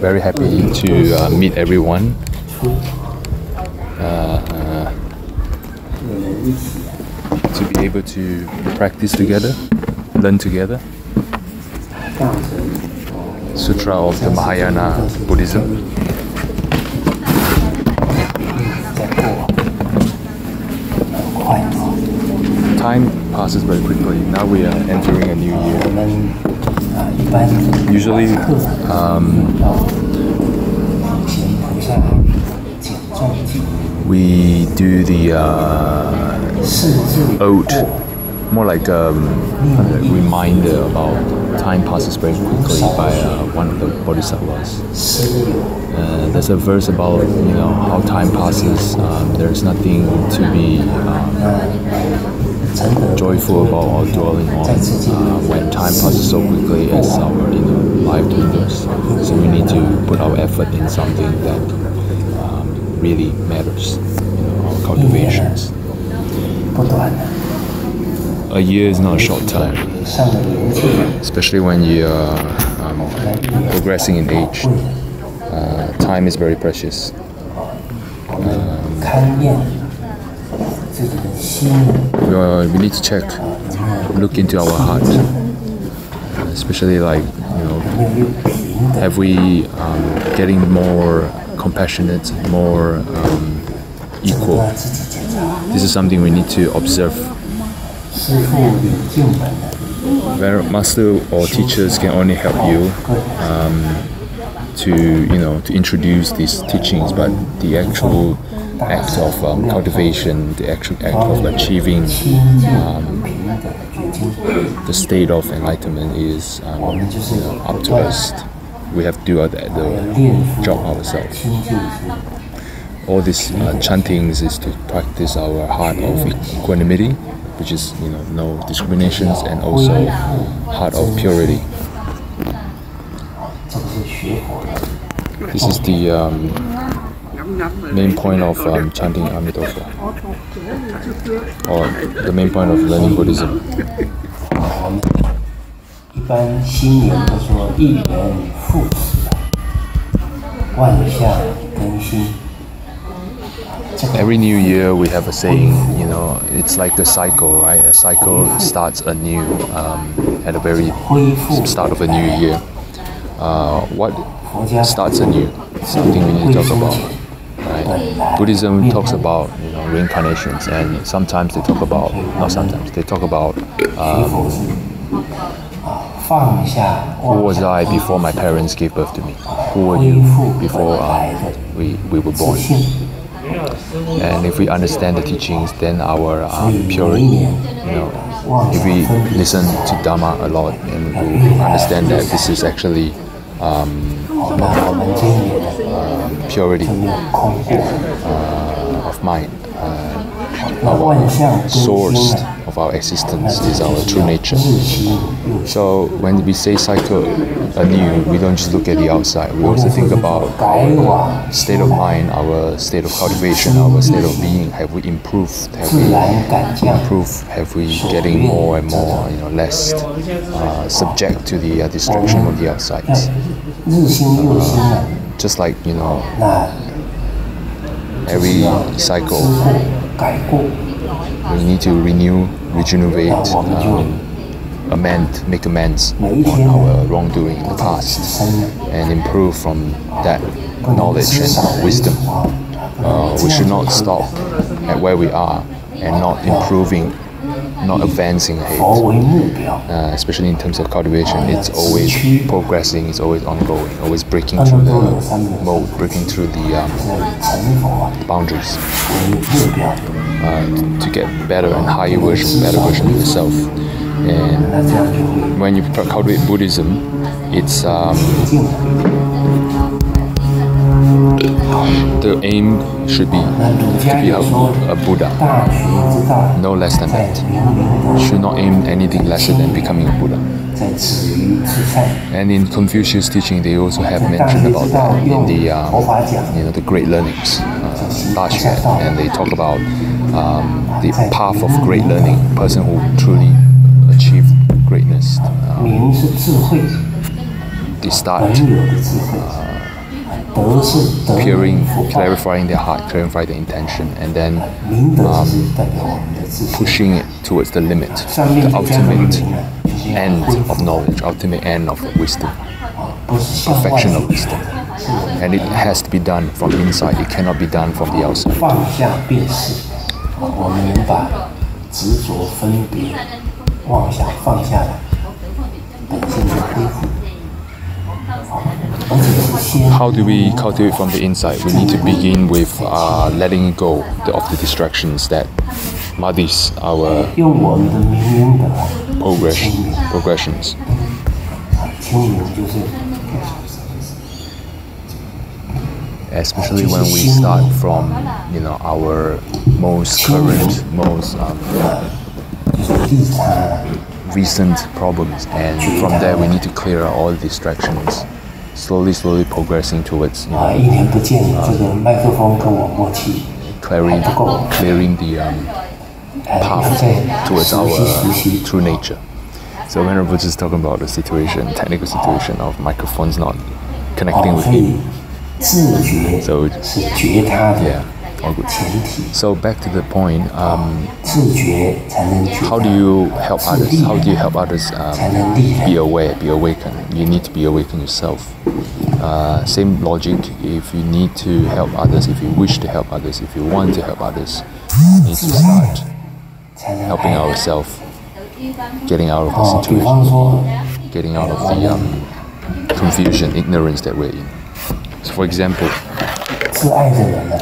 very happy to uh, meet everyone. Uh, uh, to be able to practice together, learn together. Sutra of the Mahayana Buddhism. Time passes very quickly. Now we are entering a new year usually. Um, we do the uh, oat, more like um, a reminder about time passes very quickly by uh, one of the bodhisattvas. Uh, there's a verse about you know how time passes. Um, there's nothing to be. Um, joyful about our dwelling on uh, when time passes so quickly as our you know, life dwindles. So we need to put our effort in something that um, really matters, you know, our cultivations. A year is not a short time, especially when you are um, progressing in age. Uh, time is very precious. Um, we, are, we need to check, look into our heart, especially like, you know, have we um, getting more compassionate, more um, equal? This is something we need to observe. Where master or teachers can only help you um, to, you know, to introduce these teachings, but the actual Act of um, cultivation, the action, act of achieving um, the state of enlightenment is um, you know, up to us. We have to do the, the job ourselves. All these uh, chantings is to practice our heart of equanimity, which is you know no discriminations and also heart of purity. This is the um, main point of um, chanting Amitabha, or the main point of learning Buddhism. 我们一般新年都说一元复始，万象更新。这个 Every new year we have a saying, you know, it's like a cycle, right? A cycle starts anew um, at a very 恢复 start of a new year. Uh, what 佛家 starts anew? Something we need to talk about. um, Buddhism talks about you know reincarnations, and sometimes they talk about not sometimes they talk about um, who was I before my parents gave birth to me? Who were you before um, we we were born? And if we understand the teachings, then our um, purity, you know, if we listen to Dharma a lot and we understand that this is actually um, of maintaining purity uh, of mind, sourced of our existence is our true nature. So when we say cycle anew, we don't just look at the outside. We also think about our state of mind, our state of cultivation, our state of being. Have we improved? Have we improved? Have we getting more and more, you know, less uh, subject to the uh, distraction of the outside? Uh, just like you know every cycle we need to renew, rejuvenate, um, amend, make amends on our wrongdoing in the past, and improve from that knowledge and wisdom. Uh, we should not stop at where we are and not improving not advancing ahead. uh, especially in terms of cultivation. It's always progressing, it's always ongoing, always breaking through the mode, breaking through the um, boundaries. Uh, to get better and higher version, better version of yourself. And when you cultivate Buddhism, it's um, the aim should be to be a, a, Buddha, no less than that. Should not aim anything lesser than becoming a Buddha. And in Confucius teaching, they also have mentioned about that in the um, you know the Great Learnings, uh, and they talk about um, the path of great learning, person who truly achieved greatness. Um, the start, uh, peering, clarifying their heart, clarifying their intention, and then um, pushing it towards the limit, the ultimate end of knowledge, ultimate end of wisdom, perfection of wisdom and it has to be done from inside. It cannot be done from the outside. 放下便是，我们能把执着、分别、妄想放下来，本身就恢复。How do we cultivate from the inside? We need to begin with uh, letting go of the distractions that muddies our progression, progressions. Especially when we start from, you know, our most current, most um, recent problems, and from there we need to clear out all the distractions slowly, slowly progressing towards you know, clearing, clearing the um, path towards our true nature. So Venerable just talking about the situation, technical situation of microphones not connecting with him. So back to the point, um, how do you help others? How do you help others um, be aware, be awakened? You need to be awakened yourself. Uh, same logic, if you need to help others, if you wish to help others, if you want to help others, you need to start helping ourselves, getting out of the situation, getting out of the um, confusion, ignorance that we're in. So for example,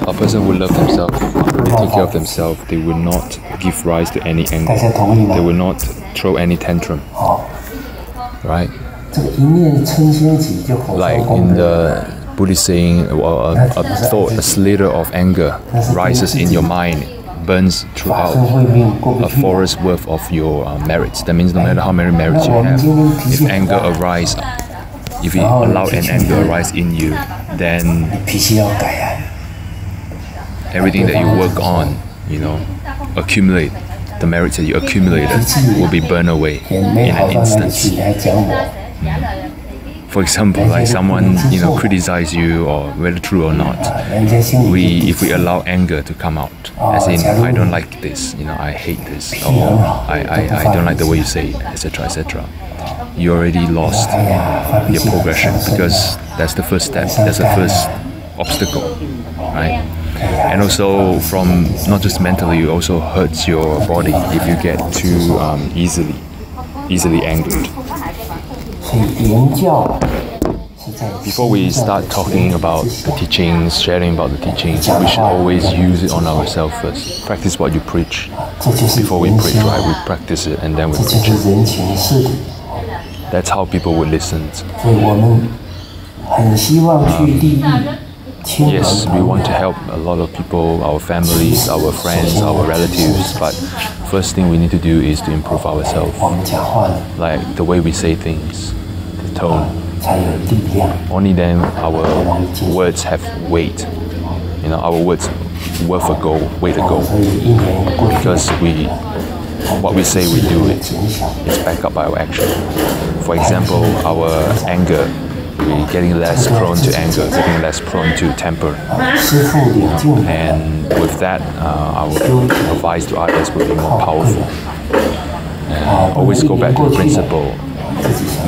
a person who love themselves, they take care of themselves, they will not give rise to any anger. They will not throw any tantrum. Right? Like in the Buddhist saying, a, a thought, a slither of anger rises in your mind, burns throughout a forest worth of your uh, merits. That means no matter how many merits you have, if anger arises, if you allow an anger rise in you, then everything that you work on, you know, accumulate the merits that you accumulated will be burned away in an instant. Mm. For example, like someone you know criticize you or whether true or not, we if we allow anger to come out, as in I don't like this, you know I hate this, or I, I, I don't like the way you say etc. etc. You already lost your progression because that's the first step, that's the first obstacle, right? and also from not just mentally it also hurts your body if you get too um, easily easily angered before we start talking about the teachings, sharing about the teachings, we should always use it on ourselves first. Practice what you preach. Before we preach, right? We practice it and then we preach. That's how people would listen. Um, Yes, we want to help a lot of people, our families, our friends, our relatives, but first thing we need to do is to improve ourselves. Like the way we say things, the tone. Only then our words have weight. You know, our words worth a go, way a go. Because we what we say we do it is backed up by our action. For example, our anger we're getting less prone to anger, getting less prone to temper. And with that, uh, our advice to others will be more powerful. And always go back to the principle.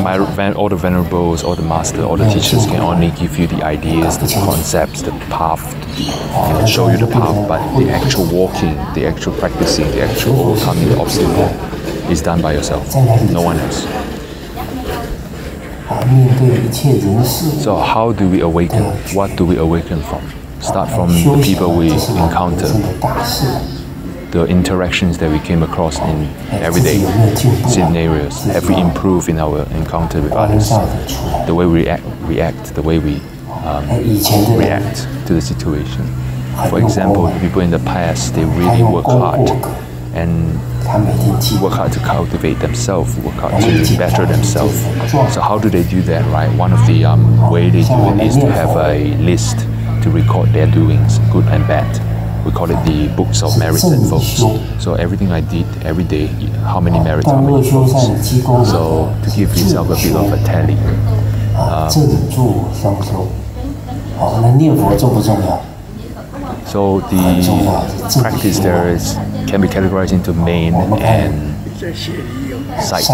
My, all the venerables, all the masters, all the teachers can only give you the ideas, the concepts, the path, you show you the path, but the actual walking, the actual practicing, the actual overcoming the obstacle is done by yourself, no one else. So how do we awaken? What do we awaken from? Start from the people we encounter, the interactions that we came across in everyday scenarios. Have we improved in our encounter with others? The way we react, react the way we um, react to the situation. For example, the people in the past, they really work hard and work hard to cultivate themselves, work hard to better themselves. So how do they do that, right? One of the um, way they do it is to have a list to record their doings, good and bad. We call it the books of merits and faults. So everything I did every day, how many merits, how many. So to give yourself a bit of a tally. Um, so the practice there is, can be categorized into main and site.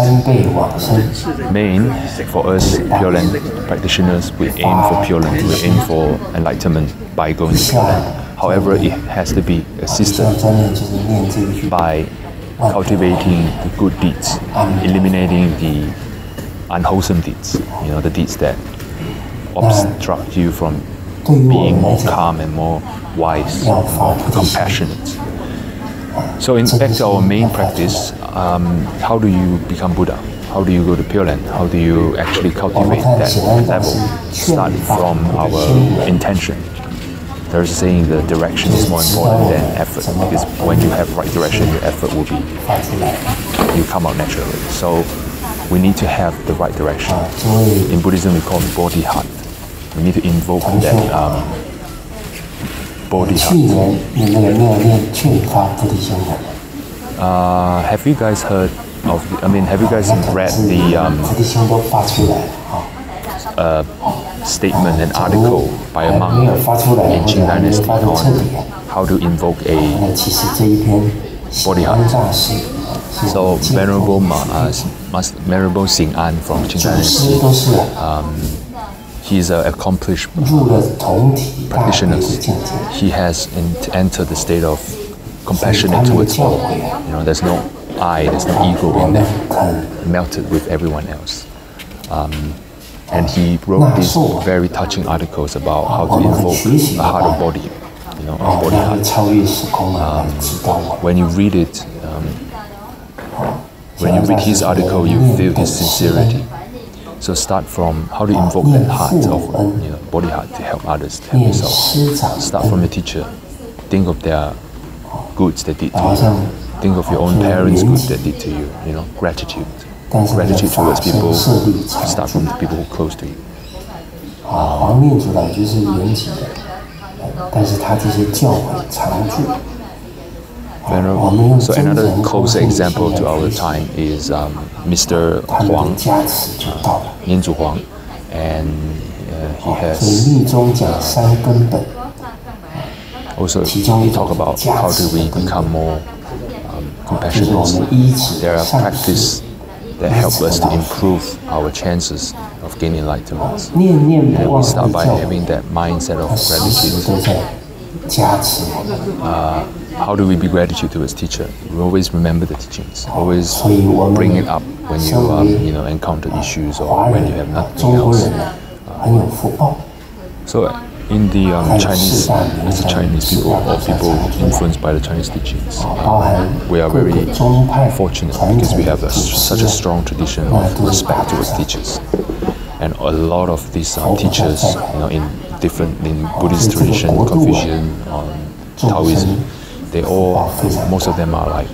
Main, for us Pure Land practitioners, we aim for Pure Land, we aim for enlightenment by going to Pure Land. However, it has to be assisted by cultivating the good deeds, eliminating the unwholesome deeds, you know, the deeds that obstruct you from being more calm and more wise, compassionate. So, in back to our main practice, um, how do you become Buddha? How do you go to Pure Land? How do you actually cultivate that level? Start from our intention. There's a saying the direction is more important than effort because when you have right direction, your effort will be you come out naturally. So we need to have the right direction. In Buddhism, we call it bodhi heart we need to invoke that um, uh, have you guys heard of? I mean, have you guys read the um, uh, statement and article by a monk in Qing Dynasty on how to invoke a bodhisattva? So Venerable Ma, uh, Venerable Xing'an from Qing Dynasty. Um, He's an accomplished practitioner. He has entered the state of compassionate towards all. You know, there's no I, there's no ego in there, melted with everyone else. Um, and he wrote these very touching articles about how to evoke a heart of bodhi, you know, a bodhi heart. Um, when you read it, um, when you read his article, you feel his sincerity. So start from how to invoke that heart of you know, bodhi heart to help others, to help yourself. Start from your teacher. Think of their goods they did to you. Think of your own parents' goods they did to you. You know, gratitude. Gratitude towards people. Start from the people who are close to you. Uh, 啊，黄面主导就是严谨的，但是他这些教诲常住。venerable. So another close example to our time is um, Mr. Huang, uh, Nianzu Huang, and uh, he has also he talk about how do we become more um, compassionate. There are practices that help us to improve our chances of gaining enlightenment. And we start by having that mindset of gratitude. Uh, how do we be gratitude to his teacher? We always remember the teachings. Always bring it up when you um, you know encounter issues or when you have nothing else. Um, so in the um, Chinese, as the Chinese people or people influenced by the Chinese teachings, um, we are very fortunate because we have a, such a strong tradition of respect towards teachers. And a lot of these um, teachers, you know, in different in Buddhist tradition, Confucian, um, Taoism, they all, most of them are like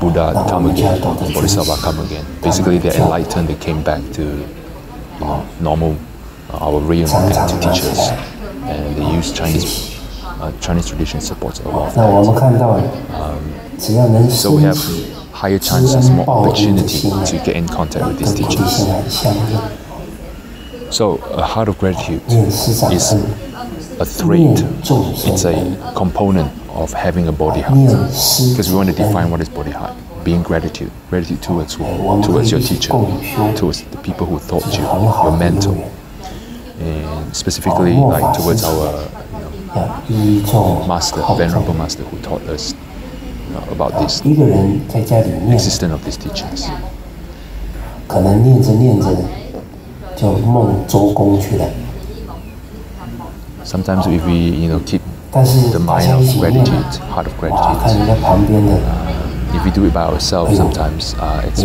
Buddha come again, Bodhisattva come again. Basically, they're enlightened, they came back to you know, normal, uh, our realm and to teach us. And they use Chinese uh, Chinese tradition supports a lot of that. Um, so we have higher chances, more opportunity to get in contact with these teachers. So a heart of gratitude is a trait, it's a component of having a bodhi heart. Because we want to define what is bodhi heart. Being gratitude, gratitude towards who? Towards your teacher, towards the people who taught you, your mentor, and specifically like towards our you know, master, venerable master who taught us you know, about this existence of these teachings. Sometimes if we you know keep the mind of gratitude, heart of gratitude. Uh, if we do it by ourselves, sometimes uh, it's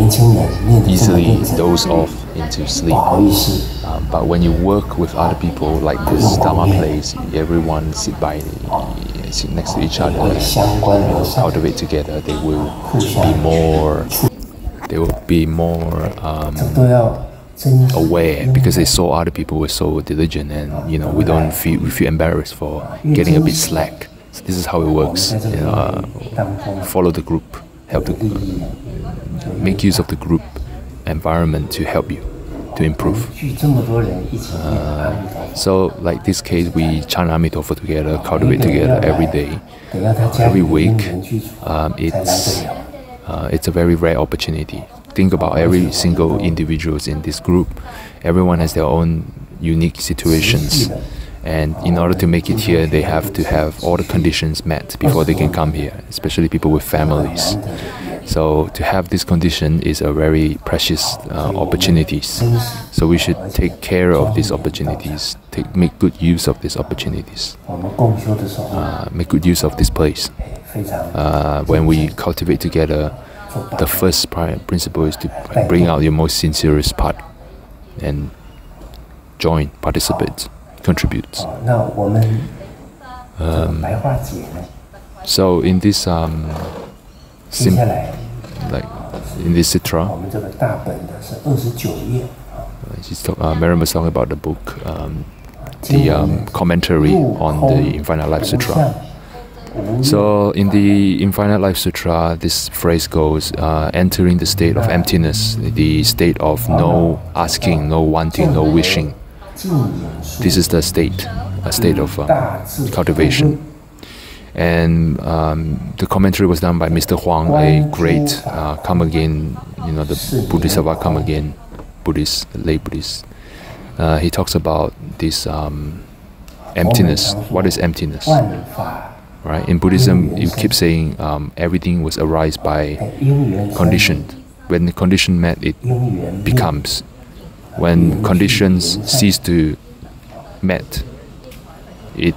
easily doze off into sleep. Um, but when you work with other people like this Dharma place, everyone sit by sit next to each other. And cultivate together, they will be more. They will be more. Um, aware because they saw other people were so diligent and you know we don't feel we feel embarrassed for getting a bit slack. This is how it works you know, uh, follow the group help the, uh, make use of the group environment to help you to improve. Uh, so like this case we chant Amitabha together cultivate together every day every week. Um, it's uh, it's a very rare opportunity. Think about every single individuals in this group. Everyone has their own unique situations, and in order to make it here, they have to have all the conditions met before they can come here. Especially people with families. So to have this condition is a very precious uh, opportunities. So we should take care of these opportunities, take, make good use of these opportunities, uh, make good use of this place. Uh, when we cultivate together, the first principle is to bring out your most sincerest part and join, participate, contribute. Um, so in this um, like in this sutra, she's talk, uh, Miriam was talking about the book, um, the um, commentary on the Infinite Life Sutra. So in the Infinite Life Sutra, this phrase goes, uh, entering the state of emptiness, the state of no asking, no wanting, no wishing. This is the state, a state of uh, cultivation. And um, the commentary was done by Mr. Huang, a great uh, come again, you know, the Bodhisattva come again, Buddhist, lay Buddhist. Uh, he talks about this um, emptiness. What is emptiness? Right? In Buddhism, you keep saying um, everything was arise by condition. When the condition met, it becomes. When conditions cease to met, it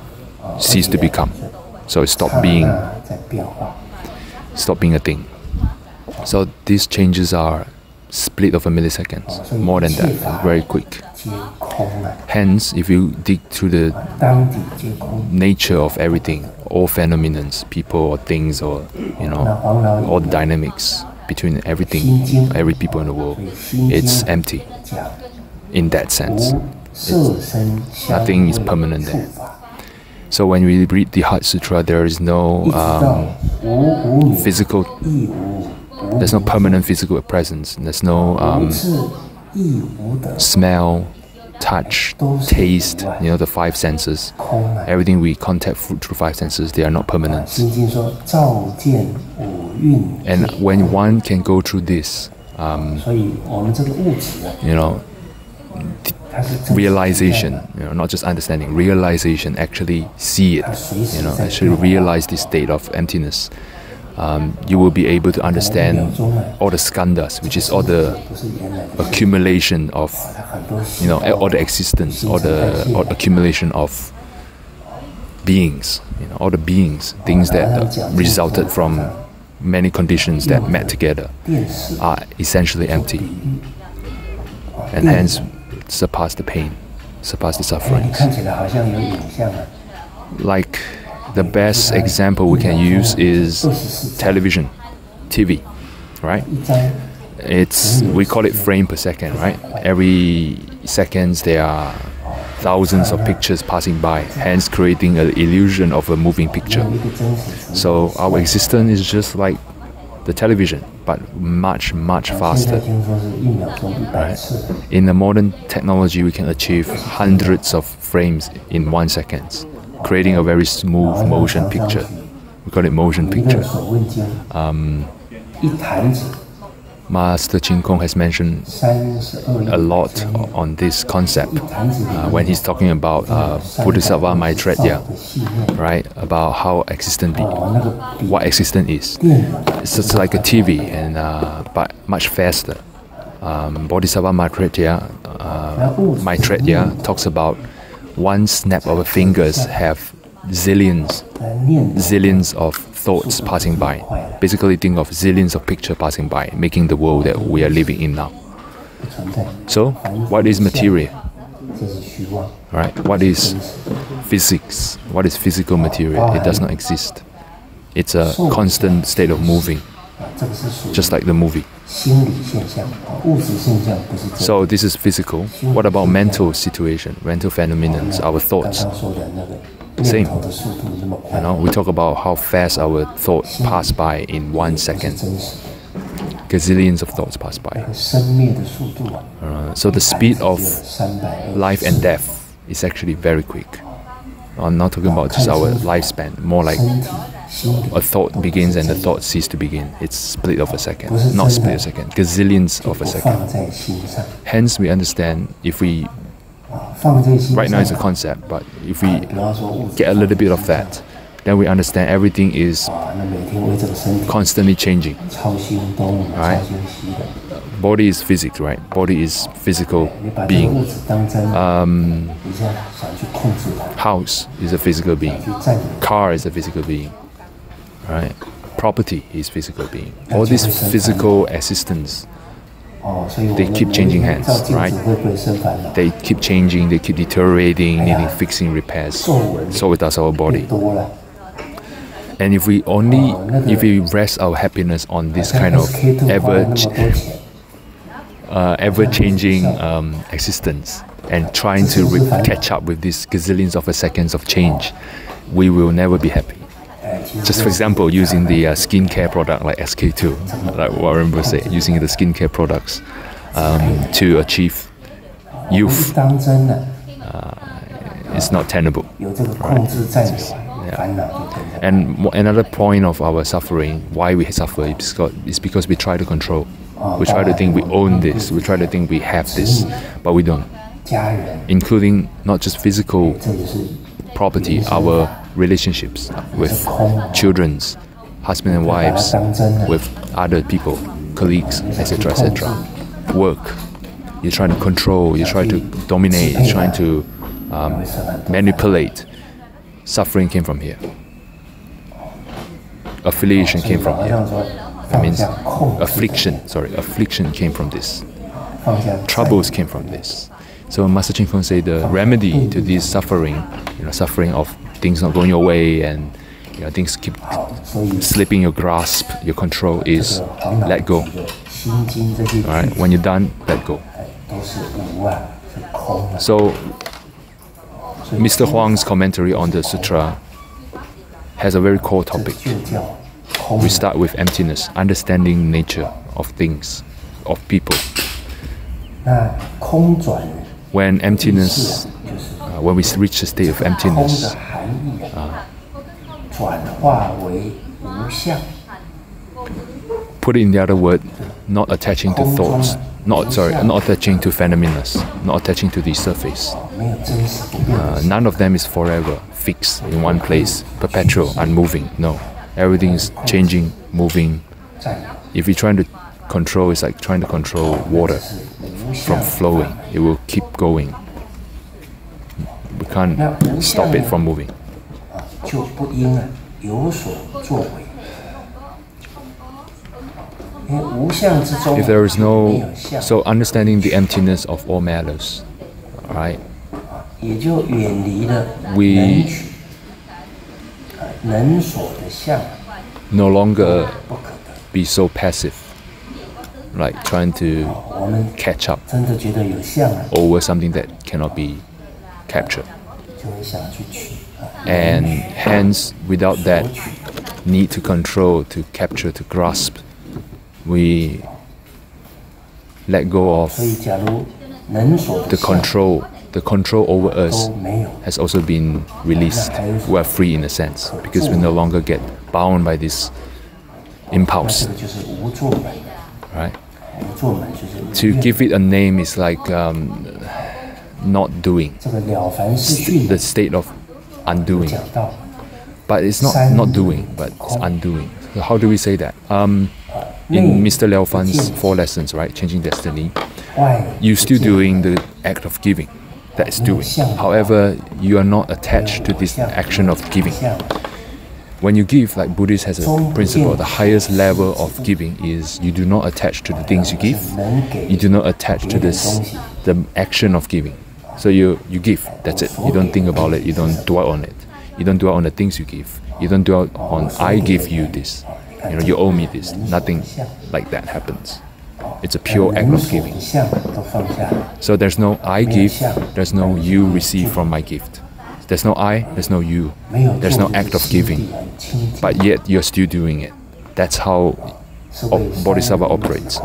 cease to become. So it stopped being stop being a thing. So these changes are split of a milliseconds, more than that, very quick. Hence, if you dig through the nature of everything, all phenomena, people or things or you know, all the dynamics between everything, every people in the world, it's empty. In that sense, it's, nothing is permanent there. So when we read the Heart Sutra, there is no um, physical, there's no permanent physical presence. There's no um, smell, touch, taste. You know the five senses. Everything we contact through five senses, they are not permanent. And when one can go through this, um, you know, realization, you know, not just understanding, realization, actually see it, you know, actually realize this state of emptiness. Um, you will be able to understand all the skandhas, which is all the accumulation of, you know, all the existence, all the all accumulation of beings, you know, all the beings, things that resulted from many conditions that met together, are essentially empty, and hence surpass the pain, surpass the sufferings. Like the best example we can use is television, TV, right? It's we call it frame per second, right? Every seconds there are thousands of pictures passing by, hence creating an illusion of a moving picture. So our existence is just like the television, but much, much faster. Right? In the modern technology, we can achieve hundreds of frames in one second, creating a very smooth motion picture. We call it motion picture. Um, Master Ching Kong has mentioned a lot on this concept uh, when he's talking about uh, Bodhisattva Maitreya, right? About how existent be, what existence is. It's just like a TV, and uh, but much faster. Um, Bodhisattva Maitreya, uh, Maitreya talks about one snap of fingers have zillions, zillions of thoughts passing by. Basically, think of zillions of pictures passing by, making the world that we are living in now. So, what is material? Right? What is physics? What is physical material? It does not exist. It's a constant state of moving, just like the movie. So this is physical. What about mental situation, mental phenomena, our thoughts? Same. You know, we talk about how fast our thoughts pass by in one second. Gazillions of thoughts pass by. Uh, so the speed of life and death is actually very quick. I'm not talking about just our lifespan, more like a thought begins and the thought ceases to begin. It's split of a second, not split a second, gazillions of a second. Hence, we understand if we right now it's a concept, but if we get a little bit of that, then we understand everything is constantly changing. Right? Body is physics, right? Body is physical being. Um, house is a physical being. Car is a physical being right? Property is physical being. All this physical assistance, they keep changing hands, right? They keep changing, they keep deteriorating, needing fixing, repairs. So does our body. And if we only, if we rest our happiness on this kind of ever, uh, ever-changing um, existence and trying to catch up with these gazillions of seconds of change, we will never be happy just for example, using the uh, skincare product like SK-II, like Warren Buffett said, using the skincare products um, to achieve youth uh, not tenable. Right? Yeah. And another point of our suffering, why we suffer, is because, is because we try to control. We try to think we own this. We try to think we have this, but we don't. Including not just physical property, our relationships with children's, husband and wives, with other people, colleagues, etc., etc. Work. You're trying to control. You try to dominate. You're trying to um, manipulate. Suffering came from here. Affiliation came from here. That means affliction. Sorry, affliction came from this. Troubles came from this. So Master Ching Kung said the remedy to this suffering, you know, suffering of things not going your way and you know things keep slipping your grasp, your control is let go. Alright, when you're done, let go. So Mr. Huang's commentary on the sutra has a very core topic. We start with emptiness, understanding nature of things, of people when emptiness, uh, when we reach the state of emptiness, put it in the other word, not attaching to thoughts, not sorry, not attaching to phenomena, not attaching to the surface. Uh, none of them is forever, fixed in one place, perpetual, unmoving. No, everything is changing, moving. If you're trying to control, it's like trying to control water from flowing. It will keep going. We can't stop it from moving. If there is no so understanding the emptiness of all matters, right? We no longer be so passive like trying to catch up over something that cannot be captured. And hence, without that need to control, to capture, to grasp, we let go of the control. The control over us has also been released. We are free in a sense because we no longer get bound by this impulse. Right? To give it a name is like um, not doing, the state of undoing. But it's not not doing, but it's undoing. So how do we say that? Um, in Mr. Liao Fan's four lessons, right, Changing Destiny, you're still doing the act of giving. That is doing. However, you are not attached to this action of giving when you give, like Buddhist has a principle, the highest level of giving is you do not attach to the things you give, you do not attach to this the action of giving. So you you give, that's it. You don't think about it, you don't dwell on it. You don't dwell on the things you give. You don't dwell on I give you this. You know, you owe me this. Nothing like that happens. It's a pure act of giving. So there's no I give, there's no you receive from my gift. There's no I. There's no you. 没有 There's 做 no act of 心地 giving. 很清净 But yet you're still doing it. That's how bodhisattva operates.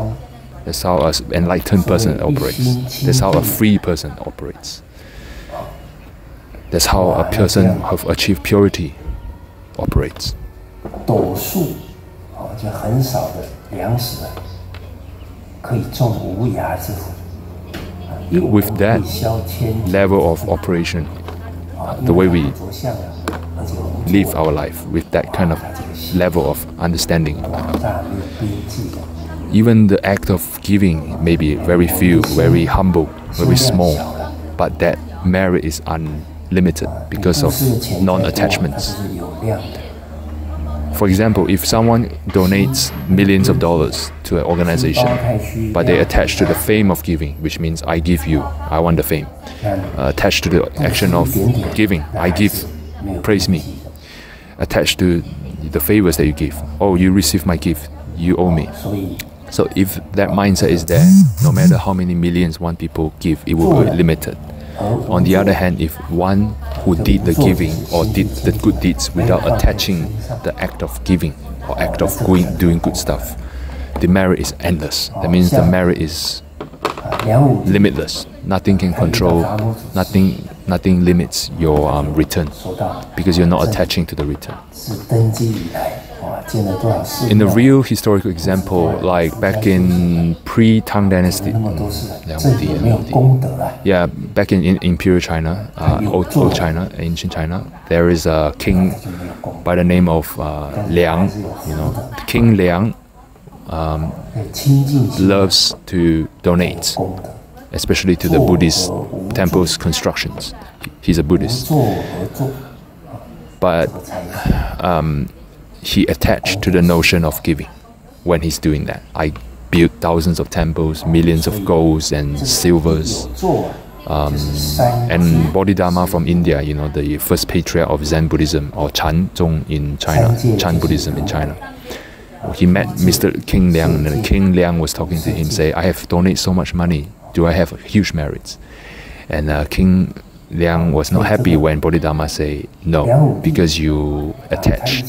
That's how an enlightened person operates. That's how a free person operates. That's how a person who have achieved purity operates. 斗数，哦，就很少的粮食可以种无涯之福。With that level of operation, the way we live our life, with that kind of level of understanding, even the act of giving may be very few, very humble, very small, but that merit is unlimited because of non attachments. For example, if someone donates millions of dollars to an organization, but they attach to the fame of giving, which means I give you, I want the fame, uh, attached to the action of giving, I give, praise me, attached to the favors that you give. Oh, you receive my gift, you owe me. So if that mindset is there, no matter how many millions one people give, it will be limited. On the other hand, if one who did the giving or did the good deeds without attaching the act of giving or act of going, doing good stuff, the merit is endless. That means the merit is limitless. Nothing can control, nothing, nothing limits your um, return because you're not attaching to the return. In the real historical example, like back in pre-Tang Dynasty, yeah, back in, in Imperial China, uh, old, old China, ancient China, there is a king by the name of uh, Liang. You know, King Liang um, loves to donate, especially to the Buddhist temples constructions. He's a Buddhist, but um, he attached to the notion of giving when he's doing that. I built thousands of temples, millions of golds and silvers. Um, and Bodhidharma from India, you know, the first patriarch of Zen Buddhism or Chan Zong in China, Chan Buddhism in China. He met Mr. King Liang, and King Liang was talking to him, say, "I have donated so much money. Do I have huge merits?" And uh, King Liang was not happy when Bodhidharma say no because you attach.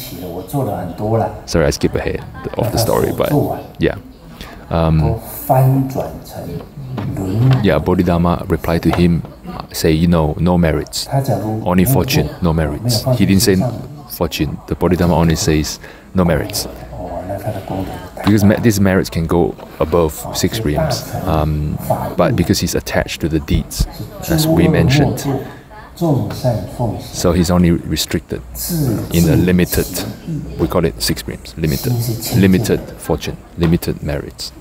Sorry, I skip ahead of the story, but yeah. Um, yeah, Bodhidharma replied to him, say, you know, no merits, only fortune, no merits. He didn't say fortune. The Bodhidharma only says no merits because these merits can go above six realms, um, but because he's attached to the deeds, as we mentioned, so he's only restricted in a limited, we call it six realms, limited, limited fortune, limited merits.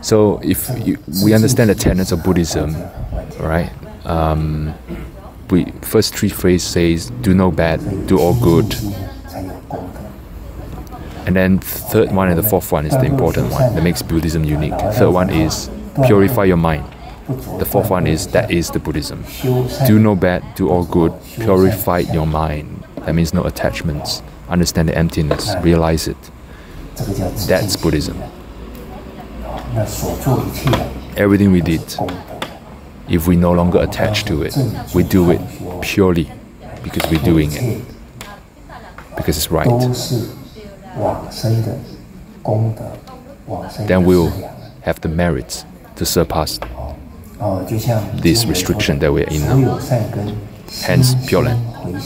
So if you, we understand the tenets of Buddhism, right? Um, we first three phrase says do no bad, do all good, and then third one and the fourth one is the important one that makes Buddhism unique. Third one is purify your mind. The fourth one is that is the Buddhism. Do no bad, do all good, purify your mind. That means no attachments. Understand the emptiness, realize it. That's Buddhism. Everything we did, if we no longer attach to it, we do it purely because we're doing it. Because it's right. Then we'll have the merits to surpass this restriction that we're in now. Hence, Pure Land.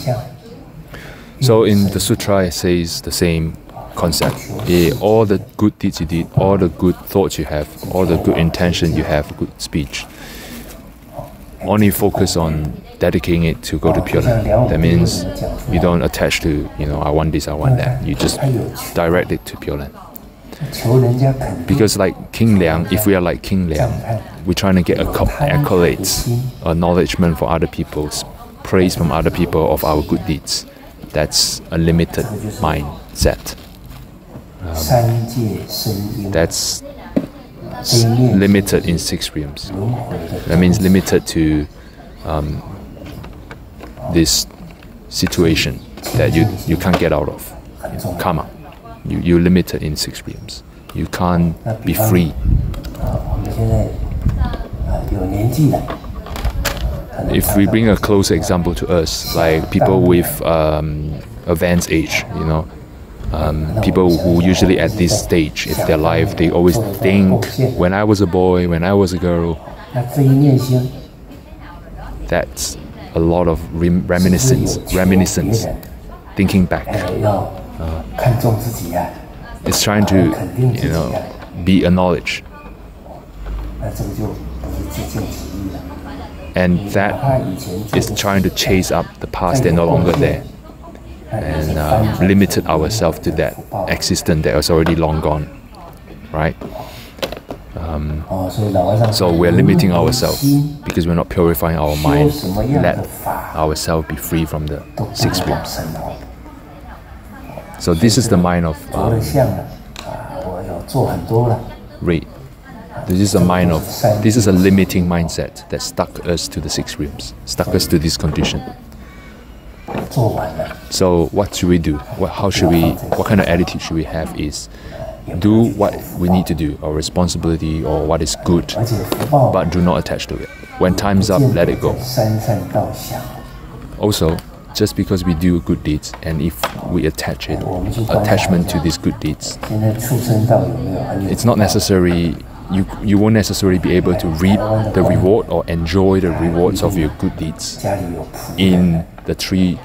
So in the sutra, it says the same concept. Yeah, all the good deeds you did, all the good thoughts you have, all the good intention you have, good speech. Only focus on dedicating it to go to Pure Land. That means you don't attach to, you know, I want this, I want that. You just direct it to Pure Land. Because like King Liang, if we are like King Liang, we're trying to get accolades, acknowledgement for other people's praise from other people of our good deeds. That's a limited mindset. Um, that's limited in six realms. That means limited to um, this situation that you, you can't get out of. Karma. You, you're limited in six realms. You can't be free. If we bring a close example to us, like people with um, advanced age, you know, um, people who usually at this stage in their life they always think when i was a boy when i was a girl that's a lot of rem reminiscence reminiscence thinking back. Uh, it's trying to you know be acknowledged and that is trying to chase up the past they're no longer there and um, limited ourselves to that existence that was already long gone, right? Um, so we're limiting ourselves because we're not purifying our mind. Let ourselves be free from the six realms. So this is the mind of um, This is a mind of this is a limiting mindset that stuck us to the six realms, stuck us to this condition. So what should we do? What, how should we? What kind of attitude should we have? Is do what we need to do, our responsibility, or what is good, but do not attach to it. When time's up, let it go. Also, just because we do good deeds, and if we attach it, attachment to these good deeds, it's not necessary you you won't necessarily be able to reap the reward or enjoy the rewards of your good deeds in the three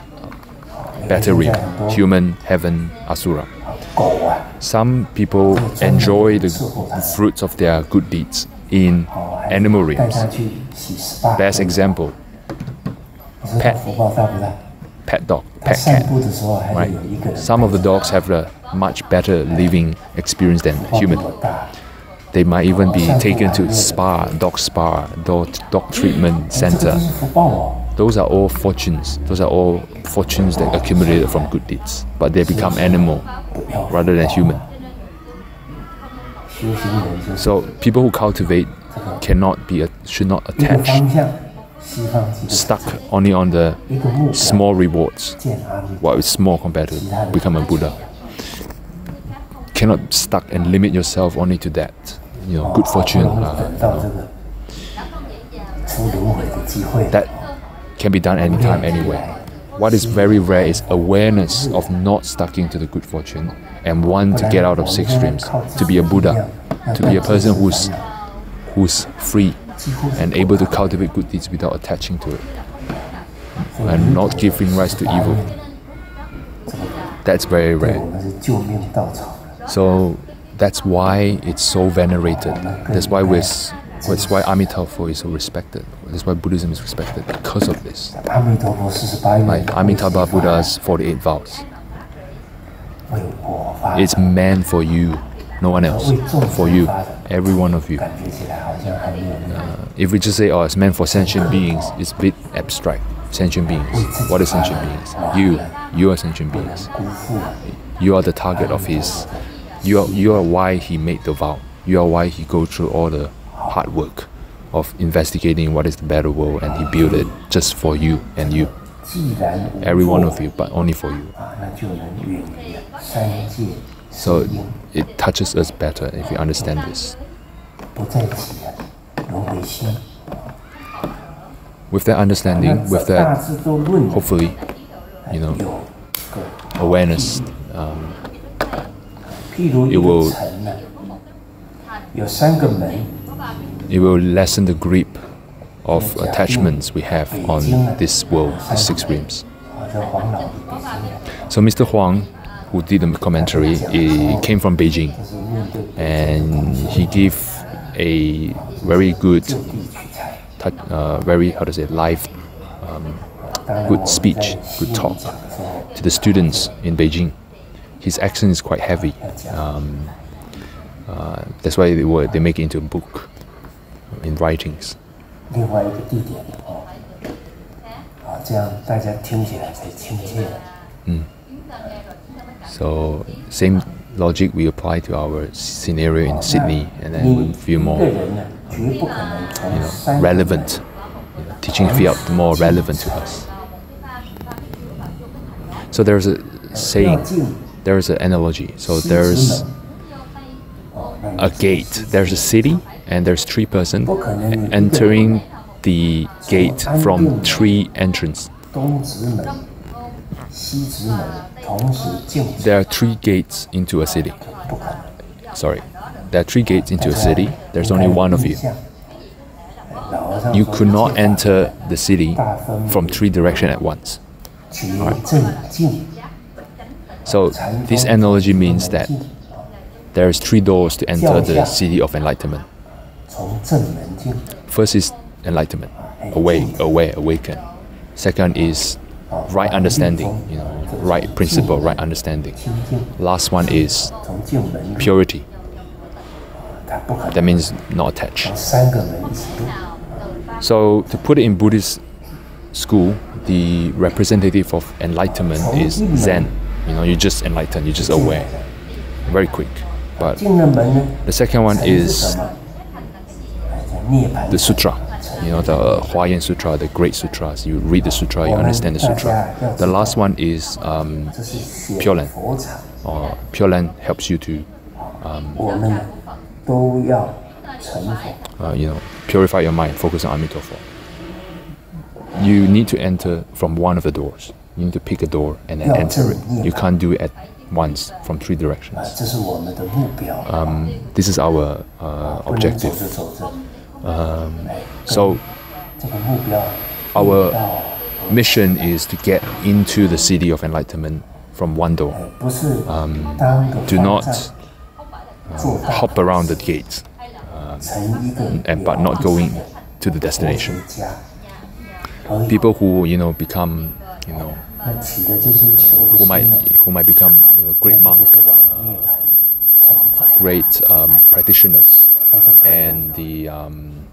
uh, battery human heaven asura. Some people enjoy the fruits of their good deeds in animal realms best example pet pet dog pet cat right? Some of the dogs have a much better living experience than human. They might even be taken to spa, dog spa, dog, dog treatment center. Those are all fortunes. Those are all fortunes that accumulated from good deeds. But they become animal rather than human. So people who cultivate cannot be, should not attach, stuck only on the small rewards, what is small compared to become a Buddha cannot stuck and limit yourself only to that you know good fortune. That can be done anytime, anywhere. What is very rare is awareness of not stucking to the good fortune and want to get out of six dreams, to be a Buddha, to be a person who's who's free and able to cultivate good deeds without attaching to it and not giving rise to evil. That's very rare. So that's why it's so venerated. That's why we're that's why Amitabha is so respected. That's why Buddhism is respected because of this. Like Amitabha Buddha's 48 vows. It's meant for you, no one else. For you, every one of you. Uh, if we just say, oh, it's meant for sentient beings, it's a bit abstract. Sentient beings. What are sentient beings? You. You are sentient beings. You are the target of his you are you are why he made the vow. You are why he go through all the hard work of investigating what is the better world and he built it just for you and you. Every one of you, but only for you. So it touches us better if we understand this. With that understanding, with that, hopefully, you know, awareness, um, it will it will lessen the grip of attachments we have on this world, the six realms. So Mr. Huang, who did the commentary, he came from Beijing, and he gave a very good, uh, very how to say, live, um, good speech, good talk to the students in Beijing His accent is quite heavy. Um, uh, that's why they were they make it into a book in writings. 另外一个地点哦，啊，这样大家听起来才亲切。 So same logic we apply to our scenario in Sydney, and then we 你 feel 一 more 个人呢，绝不可能 you 从 know, 三个 relevant. You know, teaching felt more relevant to us. So there's a 要 saying, there is an analogy. So there's a gate. There's a city, and there's three person entering the gate from three entrance. There are three gates into a city. Sorry, there are three gates into a city. There's only one of you. You could not enter the city from three directions at once. So this analogy means that there is three doors to enter the city of enlightenment. First is enlightenment, awake, aware, awaken. Second is right understanding, you know, right principle, right understanding. Last one is purity. That means not attached. So to put it in Buddhist school, the representative of enlightenment is Zen. You know, you just enlightened, you're just aware, very quick. But the second one is the sutra. You know, the Huayan Sutra, the great sutras. You read the sutra, you understand the sutra. The last one is um, Pure Land. Or Pure Land helps you to, um, uh, you know, purify your mind, focus on Amitabha. You need to enter from one of the doors. You need to pick a door and then enter it. You can't do it at once from three directions. Um, this is our uh, objective. Um, so, our mission is to get into the city of enlightenment from one door. Um, do not uh, hop around the gates, uh, and but not going to the destination. People who you know become you know who might who might become you know great monk, uh, great um, practitioners, and the um,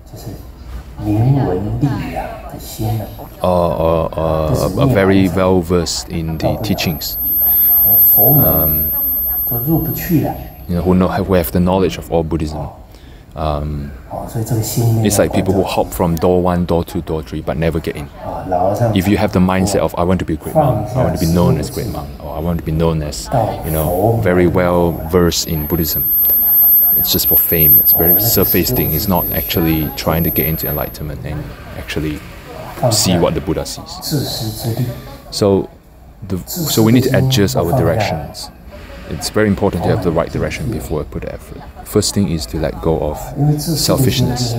uh, uh, are very well versed in the teachings. Um, you know, who know who have the knowledge of all Buddhism. Um, it's like people who hop from door one, door two, door three, but never get in. If you have the mindset of I want to be a great monk, I want to be known as great monk, or I want to be known as you know very well versed in Buddhism, it's just for fame. It's very surface thing. It's not actually trying to get into enlightenment and actually see what the Buddha sees. So, the, so we need to adjust our directions. It's very important to have the right direction before we put effort. First thing is to let go of selfishness.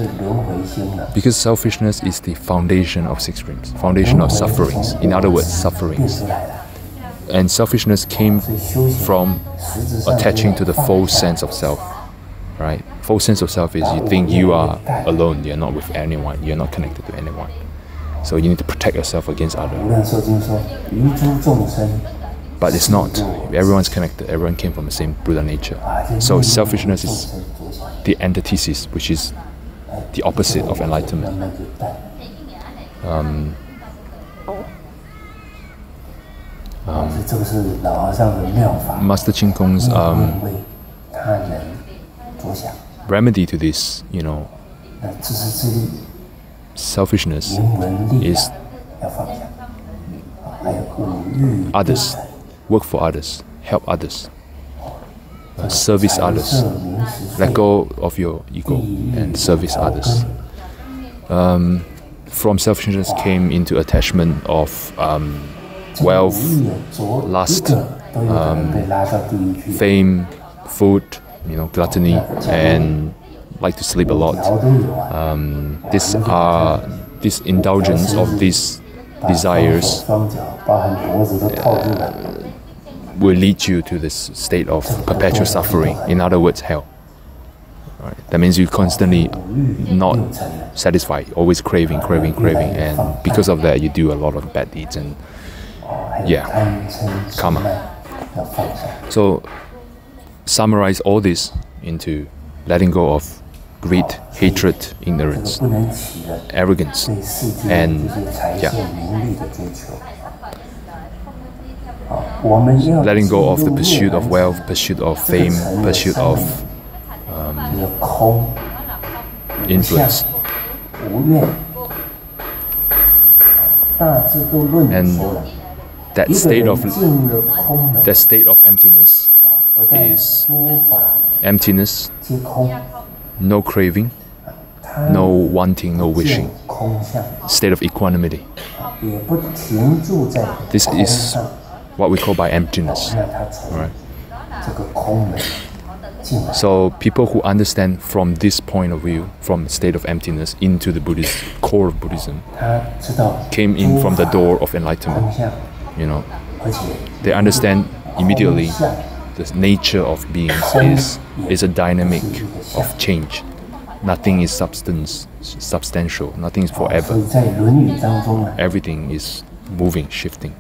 Because selfishness is the foundation of six dreams, foundation of sufferings. In other words, sufferings. And selfishness came from attaching to the false sense of self. Right? False sense of self is you think you are alone, you're not with anyone, you're not connected to anyone. So you need to protect yourself against others. But it's not. Everyone's connected. Everyone came from the same Buddha nature. So selfishness is the antithesis, which is the opposite of enlightenment. Um, um, Master Chin Kung's um, remedy to this, you know, selfishness is others, work for others, help others, service others, let go of your ego and service others. Um, from selfishness came into attachment of um, wealth, lust, um, fame, food, you know, gluttony, and like to sleep a lot. Um, these are this indulgence of these desires uh, will lead you to this state of perpetual suffering. In other words, hell. Right? That means you're constantly not satisfied, always craving, craving, craving, and because of that, you do a lot of bad deeds and yeah, karma. So summarize all this into letting go of greed, hatred, ignorance, arrogance, and yeah, letting go of the pursuit of wealth, pursuit of fame, pursuit of um, influence. And that state of that state of emptiness is emptiness, no craving, no wanting, no wishing, state of equanimity. This is what we call by emptiness. Right? So people who understand from this point of view, from state of emptiness into the Buddhist core of Buddhism, came in from the door of enlightenment. You know, they understand immediately the nature of beings is is a dynamic of change. Nothing is substance substantial. Nothing is forever. Everything is moving, shifting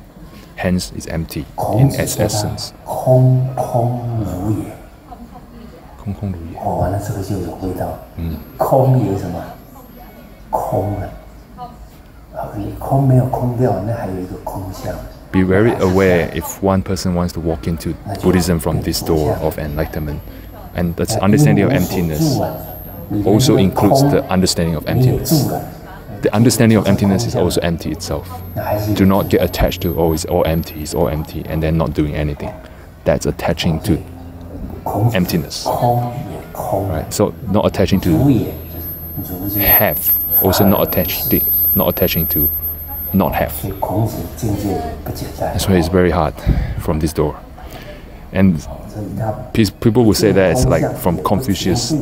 Hence, is empty 孔 in 子 its 说 essence. 他空空如也。空空如也。哦，完了这个就有味道。嗯，空也什么？空啊，啊，你空没有空掉，那还有一个空相。 Be very aware if one person wants to walk into Buddhism from this door of enlightenment. And the understanding of emptiness also includes the understanding of 你也 emptiness. the understanding of emptiness is also empty itself. Do not get attached to oh it's all empty, it's all empty, and then not doing anything. That's attaching to emptiness. Right? So not attaching to have, also not attached not attaching to not have. That's why it's very hard from this door. And people will say that it's like from Confucius,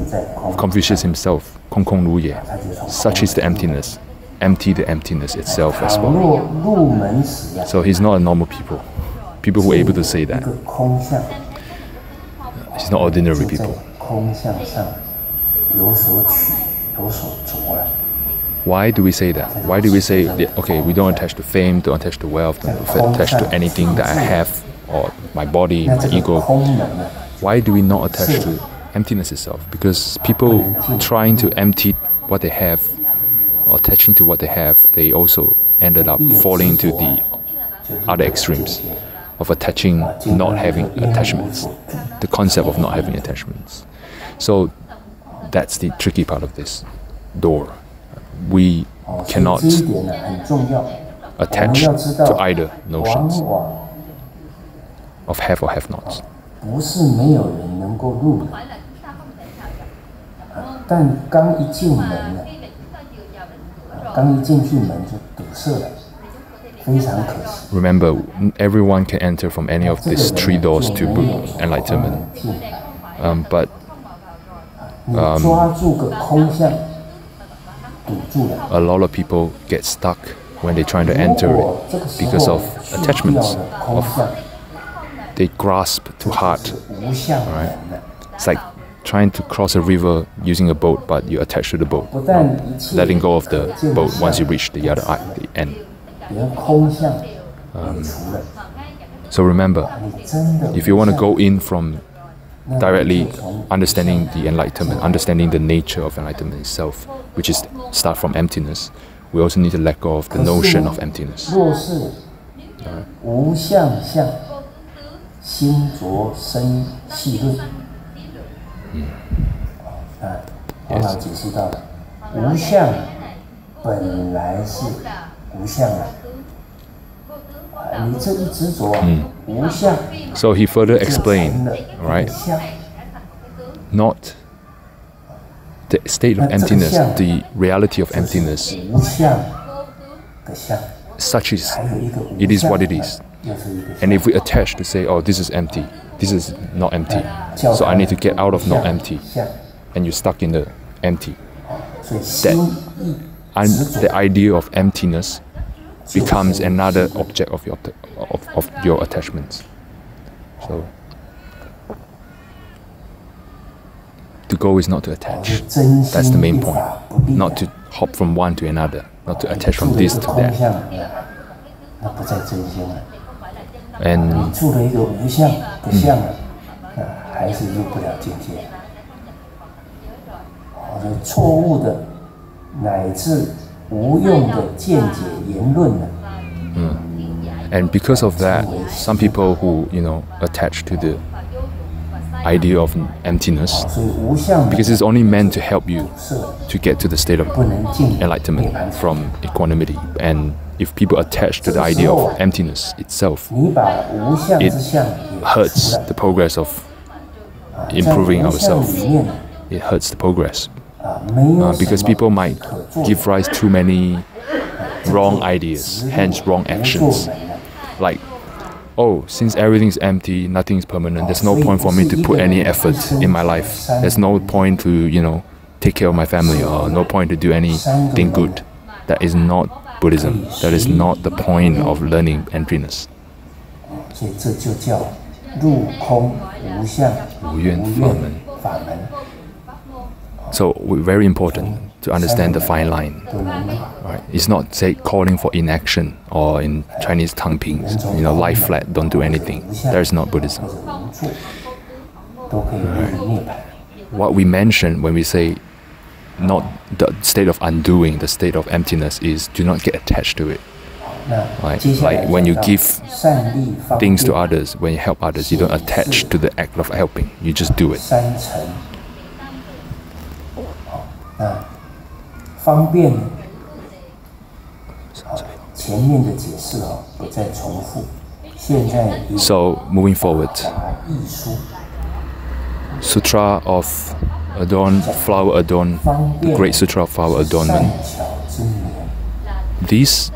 Confucius himself, Kong Kong Lu Ye. Such is the emptiness empty the emptiness itself as well. So he's not a normal people, people who are able to say that. He's not ordinary people. Why do we say that? Why do we say, okay, we don't attach to fame, don't attach to wealth, don't attach to anything that I have or my body, my ego? Why do we not attach to emptiness itself? Because people trying to empty what they have attaching to what they have, they also ended up falling into the other extremes of attaching, not having attachments, the concept of not having attachments. So that's the tricky part of this door. We 哦，所以 cannot 这一点呢很重要。我 attach 们要知 to 道， either 往 notions 往 of have or have nots. 不是没有人能够入门，啊但刚一进门呢，啊 刚一进去门就堵塞了，非常可惜。 Remember, n- everyone can enter from any of 这个 these 人 three 呢 doors 就 to 没 Buddha 有 enlightenment. 进来 Um, but 你抓住个空相，堵住了。 a lot of people get stuck when they're trying to 如 enter 果 it 这个时 because 候 of 去掉 attachments. 了空相， They grasp too hard. 是无相门了。 It's like trying to cross a river using a boat, but you're attached to the boat, not letting go of the boat once you reach the other the end. Um, so remember, if you want to go in from directly understanding the enlightenment, understanding the nature of enlightenment itself, which is start from emptiness, we also need to let go of the notion of emptiness. Right. 啊，黄老解释到了，无相本来是无相啊，啊，你这一执着啊，无相 So he further 就成 explained, 了 right, 相。 not the state of emptiness, the reality of emptiness, 无相的相， such is 还有一个无 it is 相 what it 的 is. 又是一个 And if we attach to say, oh, this is empty, this is not empty. So I need to get out of not empty. And you're stuck in the empty. That, the idea of emptiness becomes another object of your, of, of your attachments. So the goal is not to attach. That's the main point. Not to hop from one to another, not to attach from this to that. 相，那不在真心了。And 你住了一个无相不相的，那还是入不了境界。好的，错误的乃至无用的见解言论呢，and because of that, some people who you know attach to the idea of emptiness because it's only meant to help you to get to the state of enlightenment from equanimity. And if people attach to the idea of emptiness itself, it hurts the progress of improving ourselves. It hurts the progress. Uh, because people might give rise to many wrong ideas, hence wrong actions. Like oh, since everything's empty, nothing's permanent, there's no point for me to put any effort in my life. There's no point to, you know, take care of my family or no point to do anything good. That is not Buddhism. That is not the point of learning emptiness. 所以这就叫入空无相无愿法门。 So very important to understand the fine line. Right? It's not say calling for inaction or in Chinese tangping, you know, lie flat, don't do anything. That is not Buddhism. Right. What we mention when we say not the state of undoing, the state of emptiness is do not get attached to it. Right? Like when you give things to others, when you help others, you don't attach to the act of helping. You just do it. 方便，前面的解释哦，不再重复。现在 So moving forward, Sutra of Adorn, Flower Adorn, the Great Sutra of Flower Adornment. These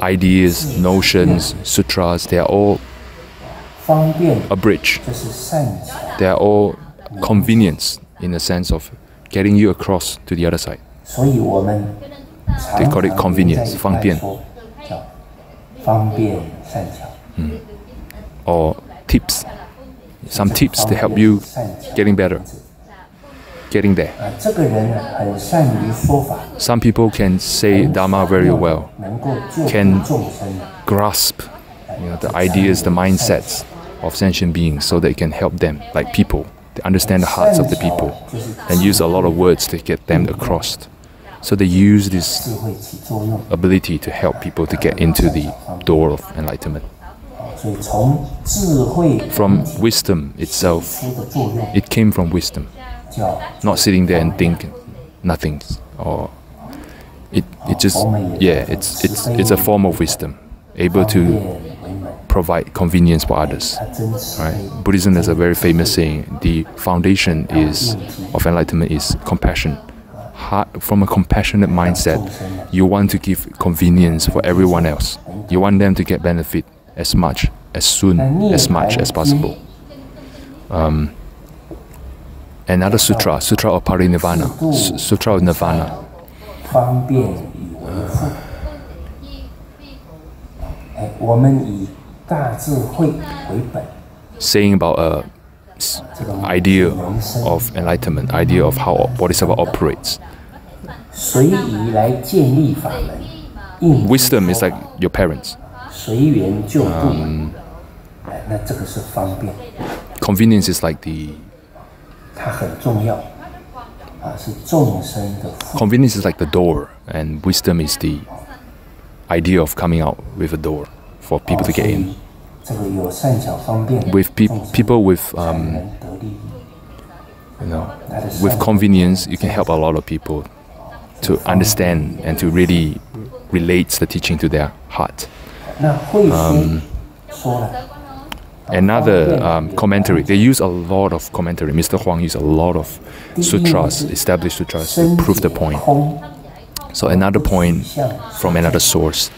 ideas, notions, sutras, they are all a bridge. They are all convenience in the sense of getting you across to the other side. They call it convenience, 方便. Mm. Or tips, some tips to help you getting better, getting there. Some people can say Dharma very well, can grasp you know, the ideas, the mindsets of sentient beings so they can help them, like people. They understand the hearts of the people and use a lot of words to get them across. So they use this ability to help people to get into the door of enlightenment. From wisdom itself, it came from wisdom. Not sitting there and thinking nothing or it, it just yeah, it's it's it's a form of wisdom, able to provide convenience for others. Right? Buddhism is a very famous saying. The foundation is of enlightenment is compassion. Heart, from a compassionate mindset, you want to give convenience for everyone else. You want them to get benefit as much, as soon, as much as possible. Um, another sutra, Sutra of Parinirvana, Sutra of Nirvana. Uh, saying about a idea of enlightenment, idea of how Bodhisattva operates. Wisdom is like your parents. Um, convenience is like the Convenience is like the door, and wisdom is the idea of coming out with a door for people to get in. With pe people with, um, you know, with convenience, you can help a lot of people to understand and to really relate the teaching to their heart. Um, another um, commentary. They use a lot of commentary. Mr. Huang used a lot of sutras, established sutras, to prove the point. So another point from another source.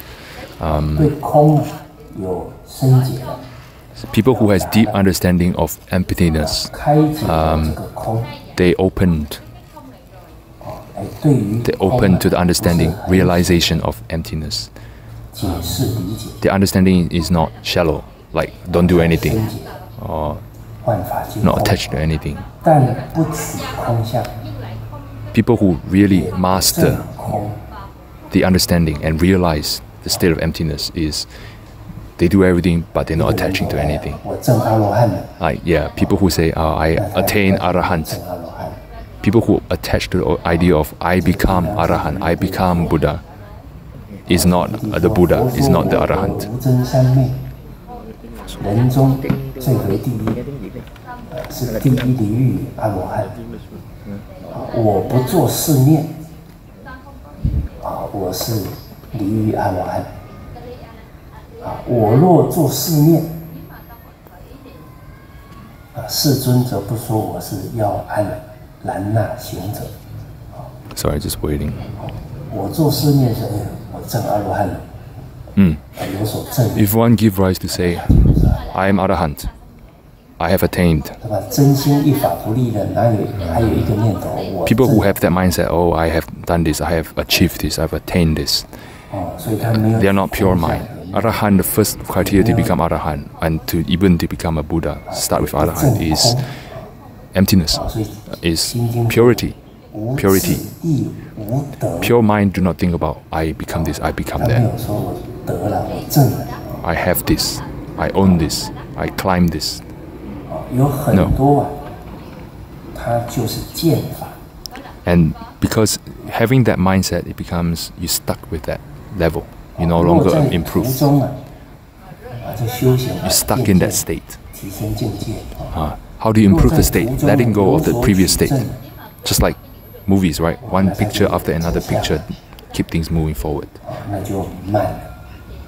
People who has deep understanding of emptiness, um, they opened they open to the understanding, realization of emptiness. The understanding is not shallow, like don't do anything or not attached to anything. People who really master the understanding and realize the state of emptiness is they do everything but they're not attaching to anything. Like yeah, people who say oh, I attain arahant. People who attach to the idea of I become arahant, I become Buddha, is not the Buddha, is not the arahant. 人啊，我是离欲阿罗汉。啊，我若做四念，啊，世尊则不说我是要安兰那行者。Sorry, just waiting. 我做四念是，我证阿罗汉了。 嗯啊有所证明， If one give rise to say, I am Arahant, I have attained. 对吧？真心一法不立的，哪里还有一个念头我 People who 证 have that mindset, oh, I have done this, I have achieved this, I've attained this, 哦，所以他没有 they are not pure mind. Arahant, the first criteria to become Arahant and to even to become a Buddha, start with Arahant, is emptiness, is purity. Purity. Pure mind do not think about I become this, I become that. I have this, I own this, I climb this. No. And because having that mindset, it becomes you stuck with that level you no longer improve. You're stuck in that state. Uh, how do you improve the state? Letting go of the previous state. Just like movies, right? One picture after another picture, keep things moving forward.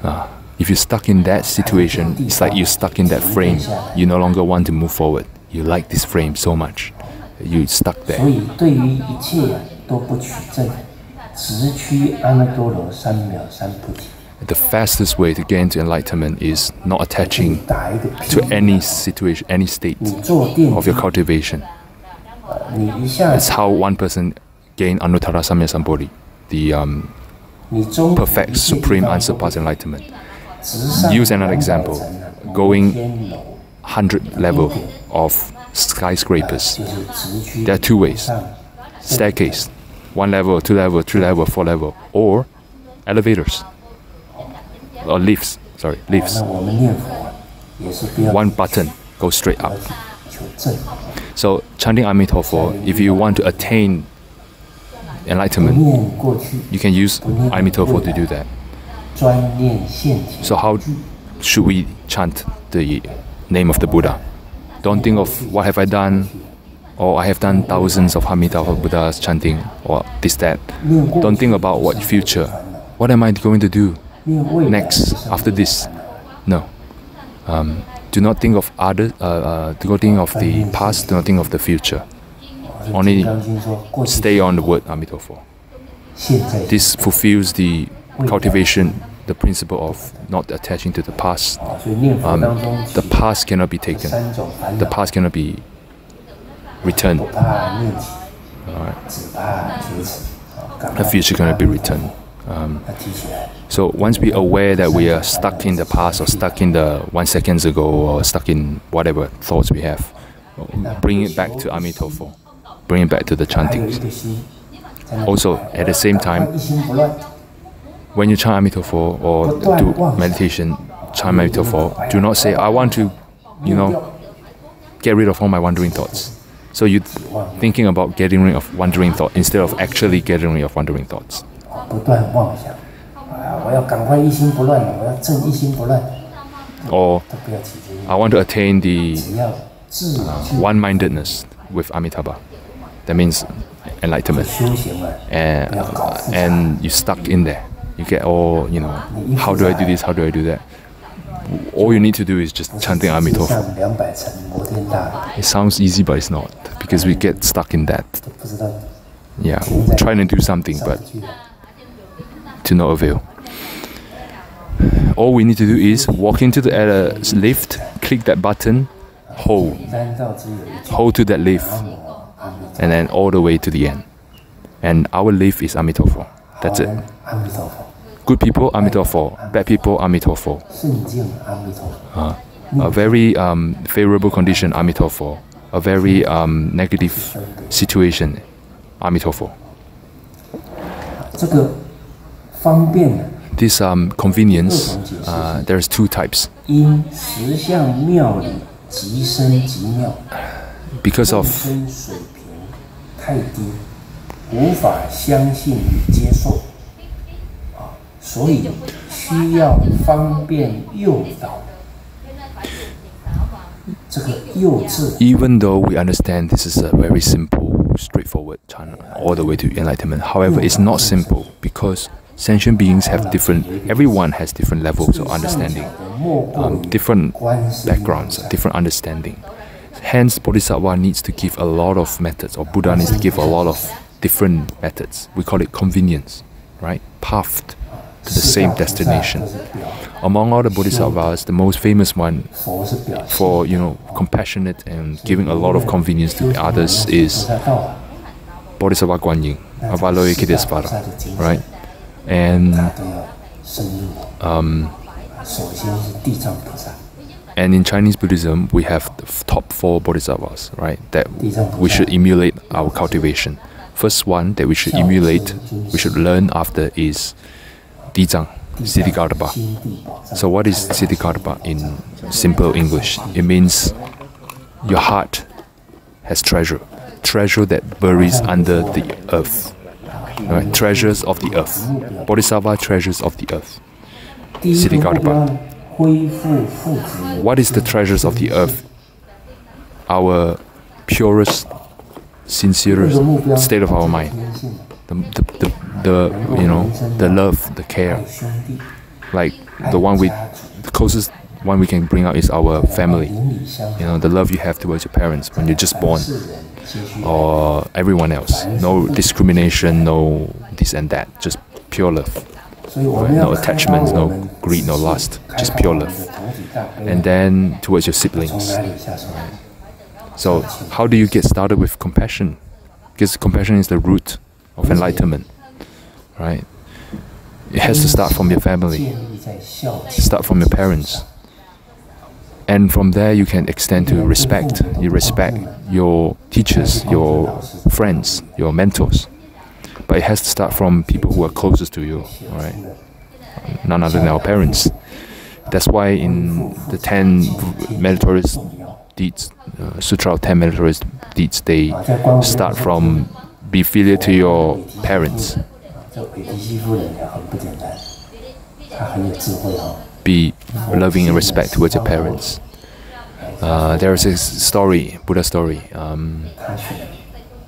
Uh, if you're stuck in that situation, it's like you're stuck in that frame. You no longer want to move forward. You like this frame so much. You're stuck there. The fastest way to gain to enlightenment is not attaching to any situation, any state of your cultivation. It's how one person gain Anuttara Samyak Sambodhi, the um, perfect, supreme, unsurpassed enlightenment. Use another example. Going 100 level of skyscrapers. There are two ways. Staircase, one level, two level, three level, four level, or elevators or lifts. Sorry, lifts. One button goes straight up. So chanting Amitabha, if you want to attain enlightenment, you can use Amitabha to do that. So how should we chant the name of the Buddha? Don't think of what have I done, or I have done thousands of Amitabha Buddhas chanting, or this, that. Don't think about what future. What am I going to do next after this? No. Um, do not think of other. Uh, uh, do not think of the past. Do not think of the future. Only stay on the word Amitabha. This fulfills the cultivation, the principle of not attaching to the past. Um, the past cannot be taken. The past cannot be Return. Alright. The future going to be returned. Um, so once we aware that we are stuck in the past or stuck in the one seconds ago or stuck in whatever thoughts we have, bring it back to Amitofo, bring it back to the chanting. Also, at the same time, when you chant Amitofo or do meditation, chant Amitofo, do not say, I want to, you know, get rid of all my wandering thoughts. So you're thinking about getting rid of wandering thought instead of actually getting rid of wandering thoughts. Or I want to attain the uh, one mindedness with Amitabha. That means enlightenment. And, uh, and you're stuck in there. You get all, you know, how do I do this? How do I do that? all you need to do is just chanting Amitofu. It sounds easy, but it's not because we get stuck in that. Yeah, trying to do something, but to no avail. All we need to do is walk into the uh, lift, click that button, hold, hold to that lift, and then all the way to the end. And our lift is Amitofu. That's it good people Amitabha, ah. bad people Amitabha. Uh, ah. a very um, favorable condition Amitabha, a very um, negative situation Amitabha. This um, convenience, uh, there's two types. Because of 所以需要方便诱导。这个诱字 even though we understand this is a very simple, straightforward channel all the way to enlightenment, however, it's not simple because sentient beings have different, everyone has different levels of understanding, 莫过 um, 于 different 观世音 backgrounds, different understanding. Hence, Bodhisattva needs to give a lot of methods, or Buddha needs to give a lot of different methods. We call it convenience, right? Pathed to the same destination. Among all the bodhisattvas, the most famous one for you know compassionate and giving a lot of convenience to others is Bodhisattva Guan Yin, Avalokitesvara, right? And um, and in Chinese Buddhism, we have the top four bodhisattvas, right? That we should emulate our cultivation. First one that we should emulate, we should learn after is Dizang, Ksitigarbha. So, what is Ksitigarbha in simple English? It means your heart has treasure, treasure that buries under the earth. Right? Treasures of the earth. Bodhisattva treasures of the earth. Ksitigarbha. What is the treasures of the earth? Our purest, sincerest state of our mind. The, the, the, the, you know the love, the care. Like the one we the closest one we can bring out is our family. You know, the love you have towards your parents when you're just born. Or everyone else. No discrimination, no this and that. Just pure love. Right? No attachments, no greed, no lust, just pure love. And then towards your siblings. So, how do you get started with compassion? Because compassion is the root of enlightenment, right? It has to start from your family, start from your parents. And from there, you can extend to respect. You respect your teachers, your friends, your mentors but it has to start from people who are closest to you, right? None other than our parents. That's why in the ten meritorious deeds, uh, Sutra of Ten Meritorious Deeds, they start from be filial to your parents. Be loving and respect towards your parents. Uh, there is a story, Buddha story. Um,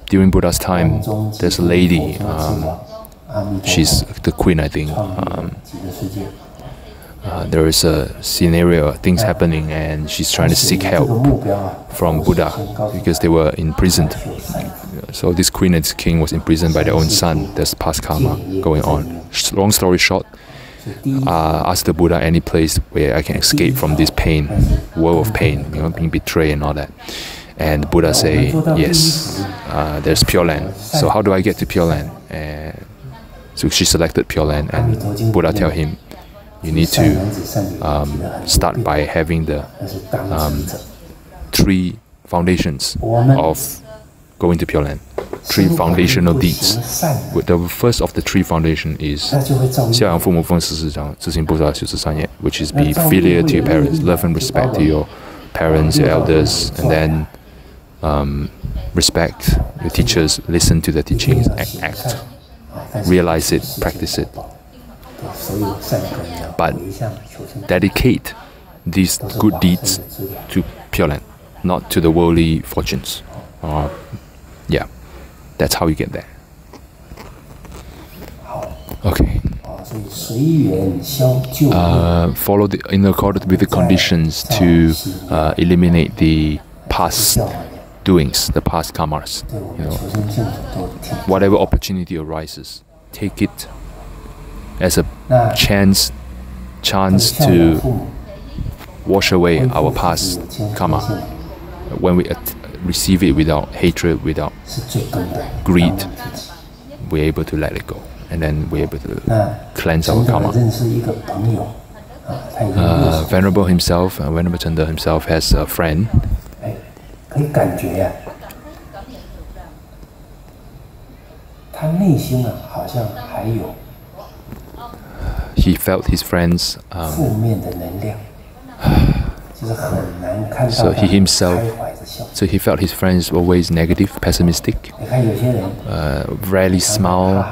during Buddha's time, there's a lady. Um, she's the queen, I think. Um, uh, there is a scenario, things happening, and she's trying to seek help from Buddha because they were imprisoned. So this queen and this king was imprisoned by their own son. There's past karma going on. Long story short, uh, ask the Buddha any place where I can escape from this pain, world of pain, you know, being betrayed and all that. And Buddha say, yes, uh, there's Pure Land. So how do I get to Pure Land? And so she selected Pure Land, and Buddha tell him, you need to um, start by having the um, three foundations of going to Pure Land. Three foundational deeds. The first of the three foundation is 孝养父母奉事师长自行菩萨修持三业, which is be filial to your parents, love and respect to your parents, your elders, and then um, respect your teachers, listen to the teachings, act, act, realize it, practice it. But dedicate these good deeds to Pure Land, not to the worldly fortunes. Uh, yeah, that's how you get there. Okay. Uh, follow the, in accordance with the conditions to uh, eliminate the past doings, the past karmas. You know, whatever opportunity arises, take it as a chance, chance to wash away our past karma. When we receive it without hatred, without greed, we're able to let it go. And then we're able to cleanse our karma. Uh, Venerable himself, uh, Venerable Cheng De himself has a friend. He felt his friend's um, so he himself, so he felt his friends were always negative, pessimistic, uh, rarely smile,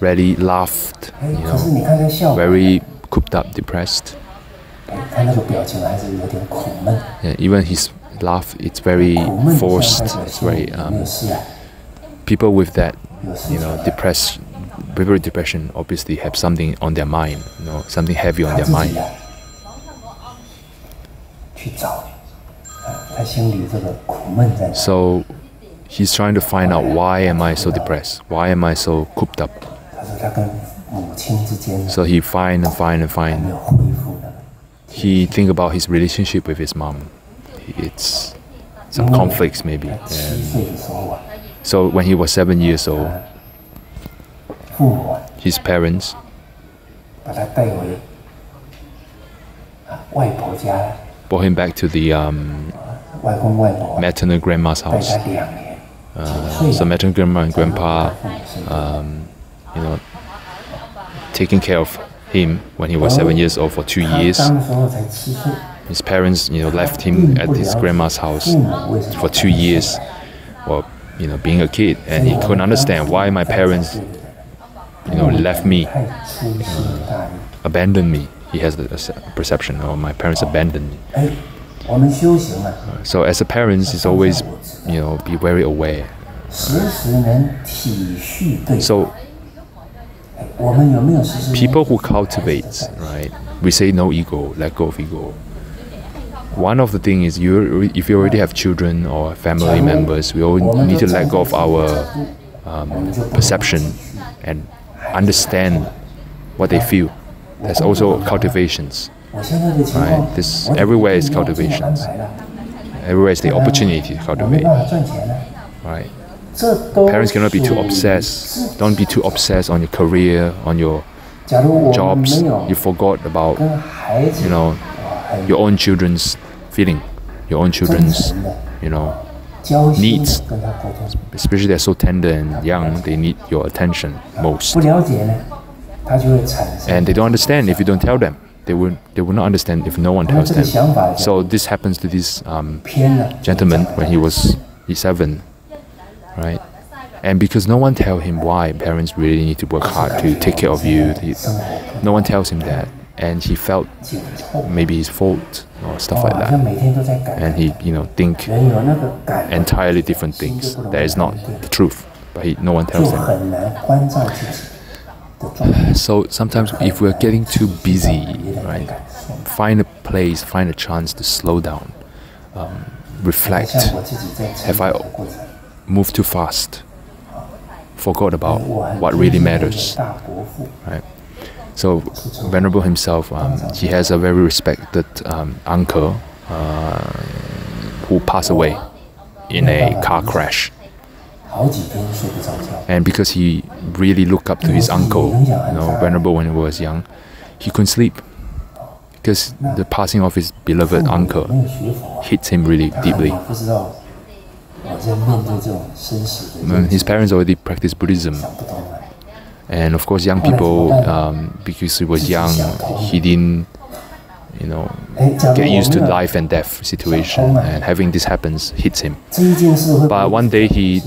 rarely laughed, you know, very cooped up, depressed. Yeah, even his laugh, it's very forced, it's very, um, people with that, you know, depressed, very depression obviously have something on their mind, you know, something heavy on their mind so he's trying to find out why am i so depressed why am i so cooped up So he find and find and find. He think about his relationship with his mom. It's some conflicts maybe. And so when he was seven years old, his parents brought him back to the um, maternal grandma's house. Uh, so maternal grandma and grandpa, um, you know, taking care of him when he was seven years old for two years. His parents, you know, left him at his grandma's house for two years, well, you know, being a kid, and he couldn't understand why my parents, you know, left me, uh, abandoned me. He has the perception, oh, my parents abandoned me. So as a parent, it's always, you know, be very aware. so people who cultivate, right? We say no ego, let go of ego. One of the things is you, if you already have children or family members, we all need to let go of our um, perception and understand what they feel. There's also cultivations, right? This everywhere is cultivations. Everywhere is the opportunity to cultivate, right? Parents cannot be too obsessed. Don't be too obsessed on your career, on your jobs. You forgot about, you know, your own children's feeling, your own children's, you know, needs. Especially they're so tender and young, they need your attention most. And they don't understand if you don't tell them. They will, they will not understand if no one tells them. So this happens to this um, gentleman when he was seven right? And because no one tell him why parents really need to work hard to take care of you, no one tells him that, and he felt maybe his fault or stuff like that, and he you know think entirely different things that is not the truth, but he, no one tells him. So sometimes if we're getting too busy, right, find a place, find a chance to slow down, um, reflect. Have I moved too fast, forgot about what really matters. Right? So Venerable himself, um, he has a very respected um, uncle uh, who passed away in a car crash. And because he really looked up to his uncle, you know, Venerable when he was young, he couldn't sleep because the passing of his beloved uncle hits him really deeply. His parents already practiced Buddhism. And of course, young people, um, because he was young, he didn't, you know, get used to life and death situation. And having this happens hits him. But one day he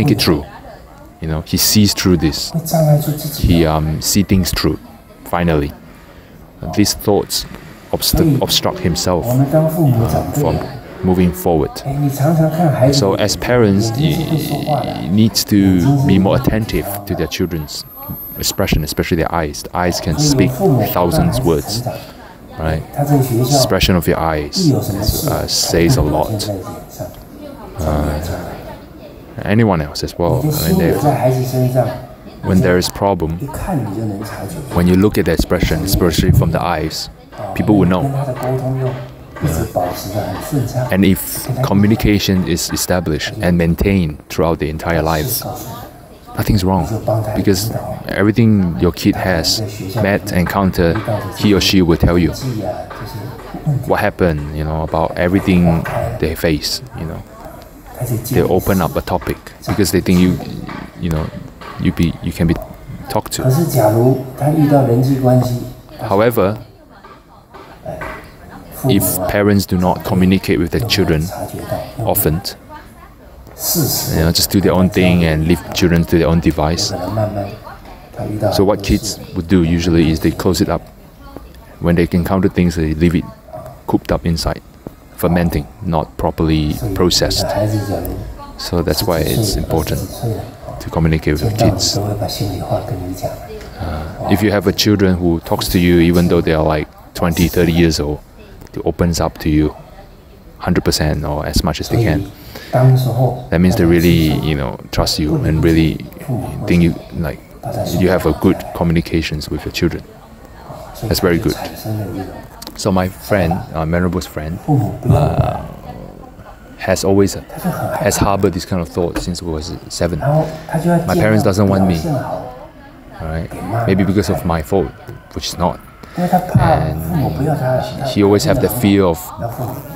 think it through. You know, he sees through this. He um, see things through. Finally, these thoughts obst- obstruct himself uh, from moving forward. So as parents, you, need to be more attentive to their children's expression, especially their eyes. The eyes can speak thousands words, right? Expression of your eyes uh, says a lot. Uh, anyone else as well. I mean, when there is problem, when you look at the expression, especially from the eyes, people will know. Uh, and if communication is established and maintained throughout the entire life, nothing's wrong because everything your kid has met, encountered, he or she will tell you what happened, you know, about everything they face, you know. They open up a topic because they think you, you know, you be you can be talked to. However, if parents do not communicate with their children often, you know, just do their own thing and leave children to their own device. So what kids would do usually is they close it up. When they encounter things, they leave it cooped up inside, fermenting, not properly processed. So that's why it's important to communicate with kids. Uh, if you have a children who talks to you even though they are like 20, 30 years old, it opens up to you. 100% or as much as they can. That means they really, you know, trust you and really think you like you have a good communications with your children. That's very good. So my friend, uh, Venerable's friend, uh, has always has harbored this kind of thought since I was seven. My parents doesn't want me, right? Maybe because of my fault, which is not. And he always have the fear of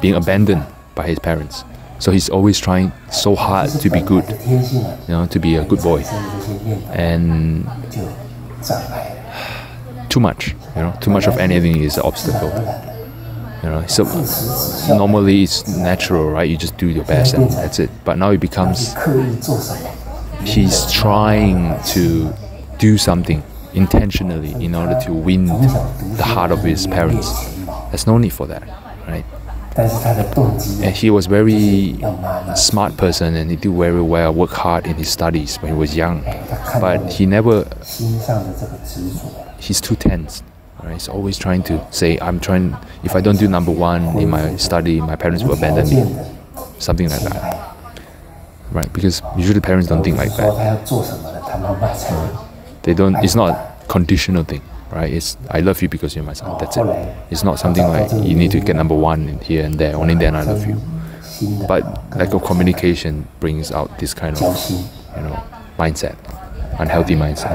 being abandoned by his parents. So he's always trying so hard to be good, you know, to be a good boy. And too much, you know, too much of anything is an obstacle. You know, so normally it's natural, right? You just do your best and that's it. But now it becomes he's trying to do something intentionally in order to win the heart of his parents. There's no need for that, right? And he was very smart person and he did very well, work hard in his studies when he was young. But he never he's too tense. Right? He's always trying to say, I'm trying if I don't do number one in my study, my parents will abandon me. Something like that. Right? Because usually parents don't think like that. They don't it's not conditional thing right? It's I love you because you're my son. That's it. It's not something like you need to get number one here and there. Only then I love you. But lack of communication brings out this kind of you know mindset, unhealthy mindset.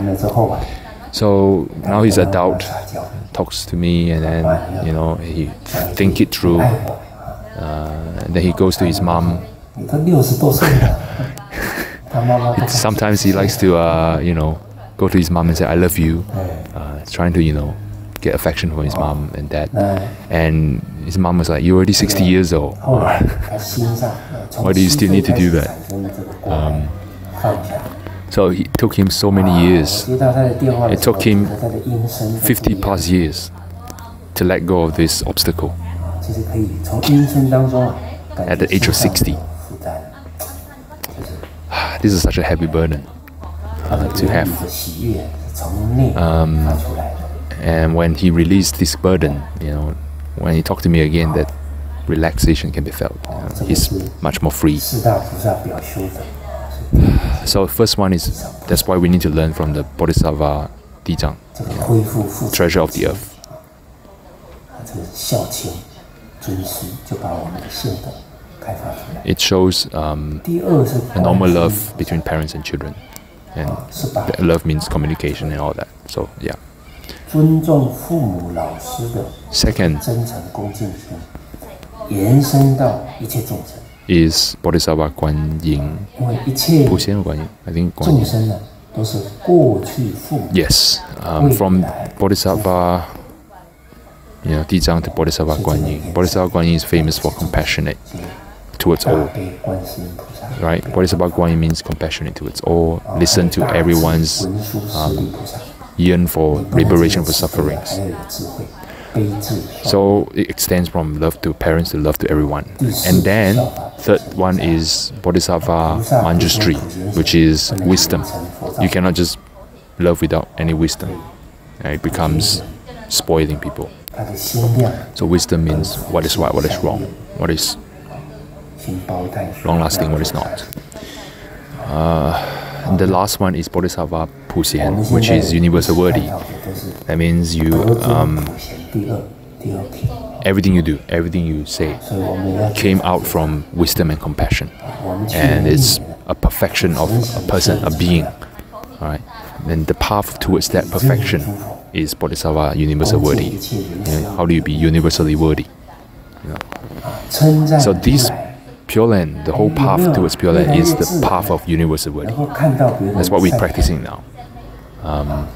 So now he's adult, talks to me, and then you know he think it through. Uh, then he goes to his mom. sometimes he likes to uh, you know go to his mom and say I love you trying to you know get affection from his mom and dad. And his mom was like, "You're already 60 years old. Why do you still need to do that?" Um, so it took him so many years. It took him 50 plus years to let go of this obstacle. At the age of 60. This is such a heavy burden uh, to have. Um, and when he released this burden, you know, when he talked to me again, that relaxation can be felt. You know, he's much more free. So first one is that's why we need to learn from the Bodhisattva Dizang, treasure of the earth. It shows um, a normal love between parents and children and love means communication and all that. So yeah. Second is Bodhisattva Guan Yin. I think Guan Yin. Yes, um, from Bodhisattva, you know, Dizang to Bodhisattva Guan Yin. Bodhisattva Guan Yin is famous for compassionate towards all right? What is about Guanyin means compassionate towards all, listen to everyone's um, yearn for liberation for sufferings. So it extends from love to parents to love to everyone. And then third one is Bodhisattva Manjushri, which is wisdom. You cannot just love without any wisdom. It becomes spoiling people. So wisdom means what is right, what is wrong, what is long lasting what is not. Uh, the last one is Bodhisattva Puxian, which is universal worthy. That means you, um, everything you do, everything you say, came out from wisdom and compassion, and it's a perfection of a person, a being. Right? Then the path towards that perfection is Bodhisattva universal worthy. You know, how do you be universally worthy? You know? So these Pure Land, the whole path towards Pure Land is the path of universal worthy. That's what we're practicing now. Um,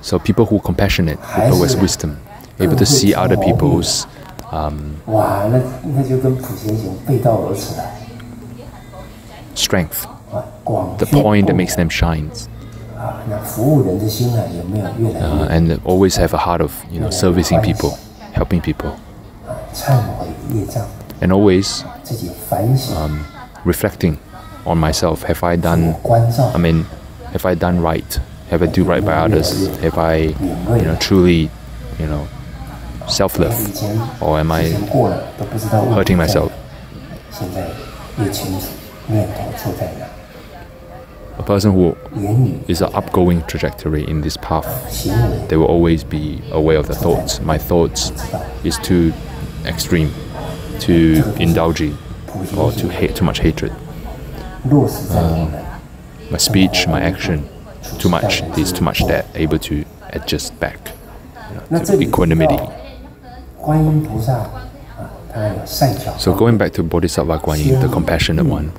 so people who are compassionate, people with wisdom, able to see other people's um, strength, the point that makes them shine. Uh, and always have a heart of you know servicing people, helping people. And always um, reflecting on myself. Have I done? I mean, have I done right? Have I do right by others? Have I, you know, truly, you know, self love or am I hurting myself? A person who is an upgoing trajectory in this path, they will always be aware of the thoughts. My thoughts is too extreme, too indulging, or too hate, too much hatred. Um, my speech, my action, too much. There's too much that able to adjust back you know, to equanimity. So going back to Bodhisattva Guanyin, the compassionate one,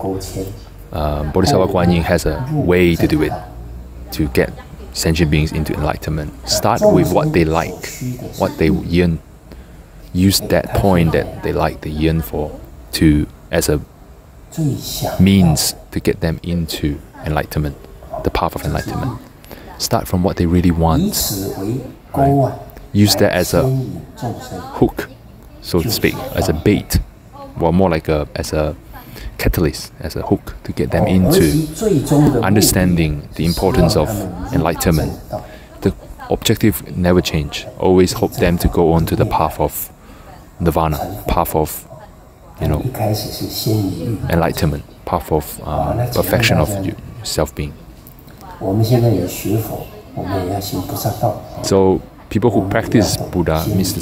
uh, Bodhisattva Guanyin has a way to do it, to get sentient beings into enlightenment. Start with what they like, what they yearn. Use that point that they like, they yearn for, to as a means to get them into enlightenment, the path of enlightenment. Start from what they really want. Right? Use that as a hook, so to speak, as a bait, or more like a as a catalyst, as a hook to get them into understanding the importance of enlightenment. The objective never change. Always hope them to go on to the path of nirvana, path of you know enlightenment, path of um, perfection of self-being. So people who practice Buddha means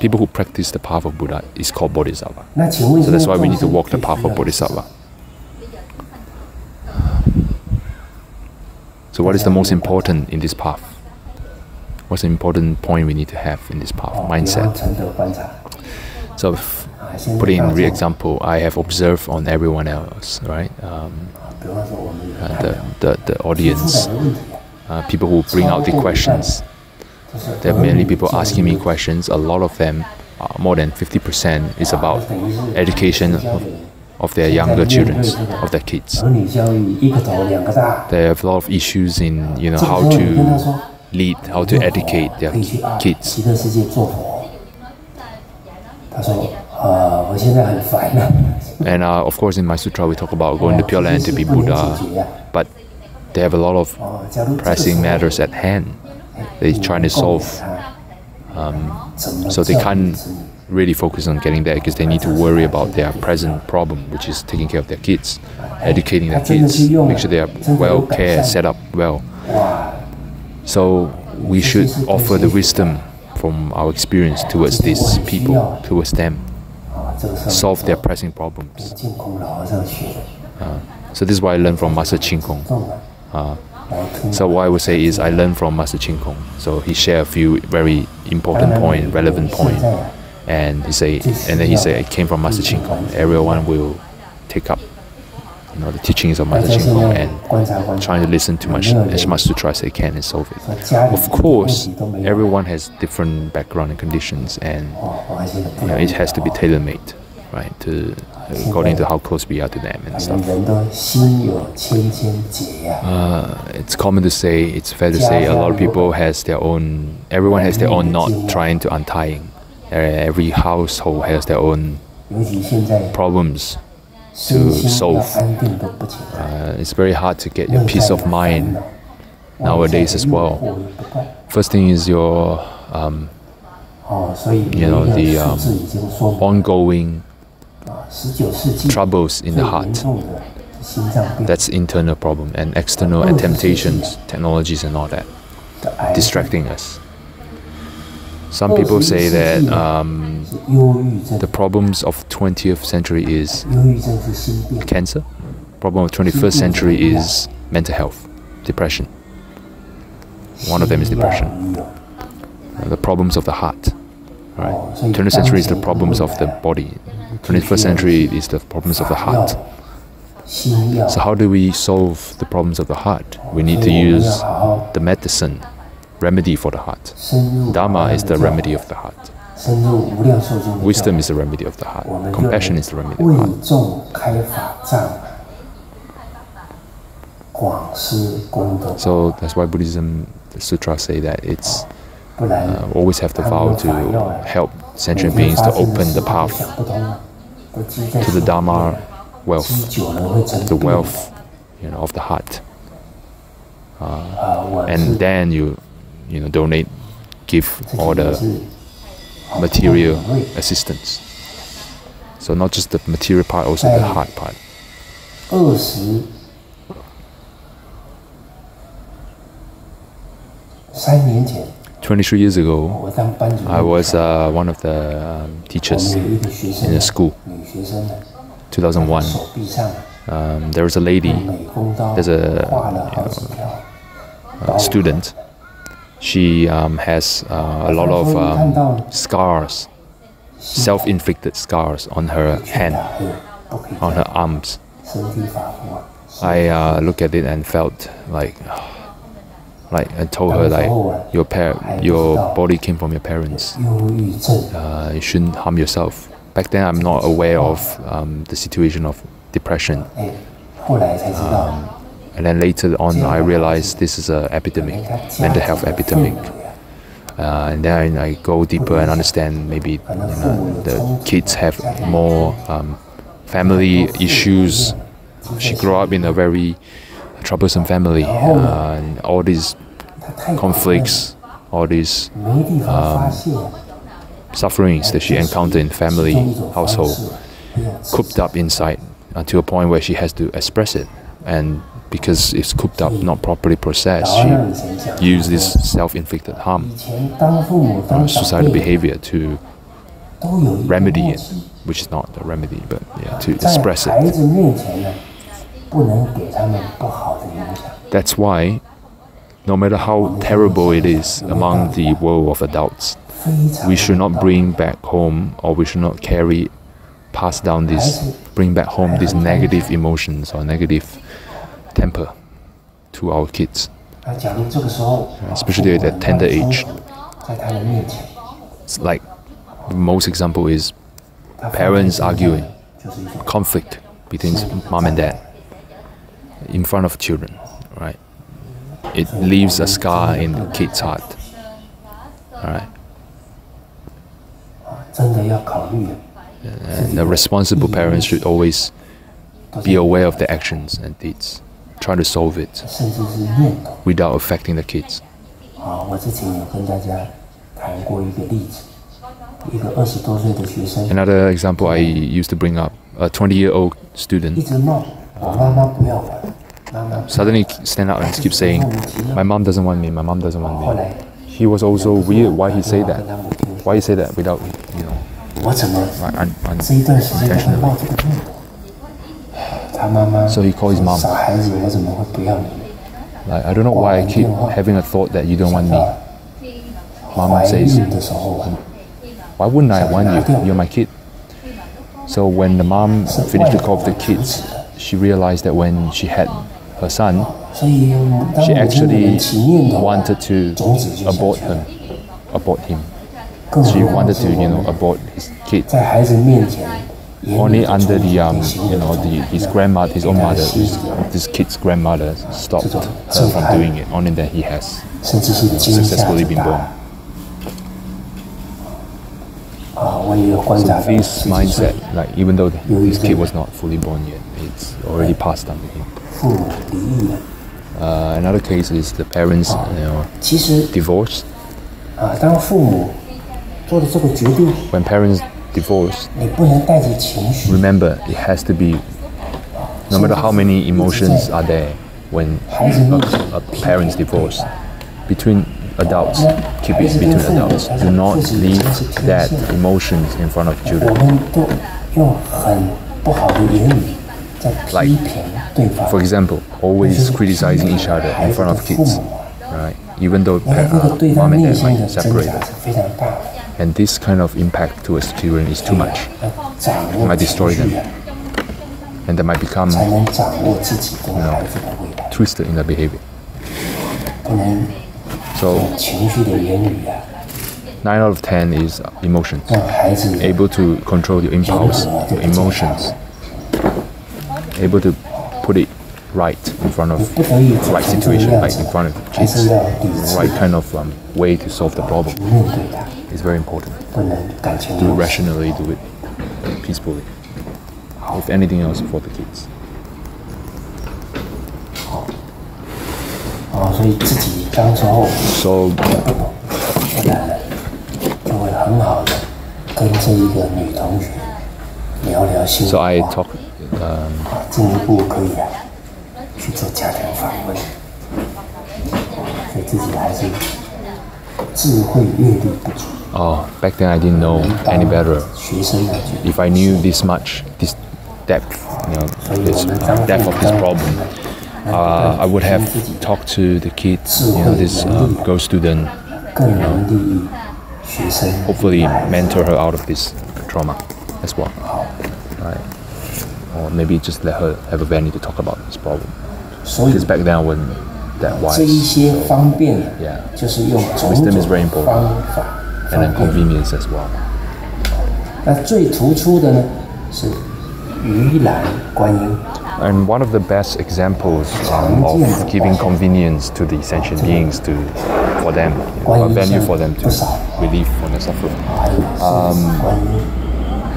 people who practice the path of Buddha is called Bodhisattva. So that's why we need to walk the path of Bodhisattva. So what is the most important in this path? What's the important point we need to have in this path? Mindset. So putting in real example, I have observed on everyone else, right? Um, uh, the, the, the audience, uh, people who bring out the questions. There are many people asking me questions. A lot of them, uh, more than 50%, is about education of, of their younger children, of their kids. They have a lot of issues in you know how to lead, how to educate their kids. And uh, of course, in my sutra, we talk about going to Pure Land to be Buddha, but they have a lot of pressing matters at hand. They're trying to solve, um, so they can't really focus on getting there because they need to worry about their present problem, which is taking care of their kids, educating their kids, make sure they are well cared, set up well. So we should offer the wisdom from our experience towards these people, towards them solve their pressing problems. Uh, so this is what I learned from Master Chin Kung. Uh, so what I would say is I learned from Master Chin Kung. So he shared a few very important point, relevant point, and he say, and then he said it came from Master Chin Kung. Everyone will take up, you know, the teachings of Master Kung and trying to listen to much as much to try as they can and solve it. Of course, everyone has different background and conditions, and you know, it has to be tailor made, right? To according to how close we are to them and stuff. Uh, it's common to say, it's fair to say, a lot of people has their own. Everyone has their own knot trying to untying. Every household has their own problems to solve. Uh, it's very hard to get your peace of mind nowadays as well. First thing is your, um, you know, the um, ongoing troubles in the heart. That's internal problem and external temptations, technologies and all that, distracting us. Some people say that um, the problems of 20th century is cancer. Problem of 21st century is mental health, depression. One of them is depression. The problems of the heart. Right. 20th century is the problems of the body. 21st century is the problems of the heart. So how do we solve the problems of the heart? We need to use the medicine remedy for the heart. Dharma is the remedy of the heart. Wisdom is the remedy of the heart. Compassion is the remedy of the heart. So that's why Buddhism, the sutras say that it's uh, always have the vow to help sentient beings to open the path to the Dharma wealth, the wealth you know, of the heart. Uh, and then you you know donate give all the material assistance. So not just the material part, also the heart part. 二十三年前， 23 years ago, 我当班主任 I was uh, one of the um, 我 teachers 们有一个学生 in a school, 女学生呢， 2001. 手臂上 Um, there was a lady, 用美工刀 there's a 画了好几条 a student. she um, has uh, a lot of um, scars, self-inflicted scars on her hand, on her arms. I uh, looked at it and felt like, like I told her like your par- your body came from your parents. Uh, you shouldn't harm yourself. Back then, I'm not aware of um, the situation of depression. Um, and then later on, I realized this is an epidemic, mental health epidemic. Uh, and then I go deeper and understand maybe you know, the kids have more um, family issues. She grew up in a very troublesome family, uh, and all these conflicts, all these um, sufferings that she encountered in family household, cooped up inside uh, to a point where she has to express it, and because it's cooked up not properly processed, she used this self-inflicted harm or suicidal behavior to remedy it, which is not a remedy, but yeah, to express it. That's why, no matter how terrible it is among the world of adults, we should not bring back home or we should not carry, pass down this, bring back home these negative emotions or negative temper to our kids, especially at that tender age. It's like the most example is parents arguing, conflict between mom and dad in front of children, right? It leaves a scar in the kid's heart, right? And the responsible parents should always be aware of their actions and deeds try to solve it 甚至是念头 without affecting the kids. 啊。我之前有跟大家谈过一个例子，一个二十多岁的学生 Another example I used to bring up a 20 year old 一 student 直闹，我妈妈不要我，妈妈 suddenly stand up and keep saying, My mom doesn't want me, my mom doesn't 后 want me. 来 He was also weird why he say 跟 that. 他母亲 Why he say that without, you know, 我怎么 like, un, un, 这一段时间都会闹这个念头？他妈妈 so he called his mom. Like, I don't know why I keep having a thought that you don't want me. Mom says, Why wouldn't I want you? You're my kid. So when the mom finished the call of the kids, she realized that when she had her son, she actually wanted to abort him. Abort him. She wanted to, you know, abort his kid only under the um, you know the, his grandmother, his own mother, his, this kid's grandmother stopped her from doing it. Only that he has successfully been born. So this mindset, like even though this kid was not fully born yet, it's already passed on to him. Uh, another case is the parents you know, divorced. Uh, when parents divorce, remember it has to be no matter how many emotions are there when a, a parents divorce between adults keep it between adults. Do not leave that emotions in front of children. Like for example always criticizing each other in front of kids right? Even though uh, mom and dad might separate and this kind of impact to a student is too much. It might destroy them, and they might become you know, twisted in their behavior. So, 9 out of 10 is emotions, able to control your impulse, your emotions, able to put it right in front of right situation, right in front of kids, right kind of um, way to solve the problem is very important. 不能感情 Do it 用事。 rationally, do it peacefully. If anything else, for the kids. 哦，所以自己当时候 So 不懂，不然呢，就会很好的 跟这一个女同学聊聊心里 So I 话 talk, um, 进一步可以啊去做家庭访问，所以自己还是智慧阅历不足。 Oh, back then I didn't know any better. If I knew this much, this depth, you know, this uh, depth of this problem, uh, I would have talked to the kids, you know, this uh, girl student, you know, hopefully mentor her out of this trauma as well. Right? Or maybe just let her have a venue to talk about this problem. Because back then I wouldn't that wise. So, yeah. Wisdom is very important 方法 And then 方便。 convenience as well. 那最突出的呢是盂兰观音， And one of the best examples um, of giving convenience to the sentient beings to for them, you know, a venue for them to relieve from their suffering. 还有是观音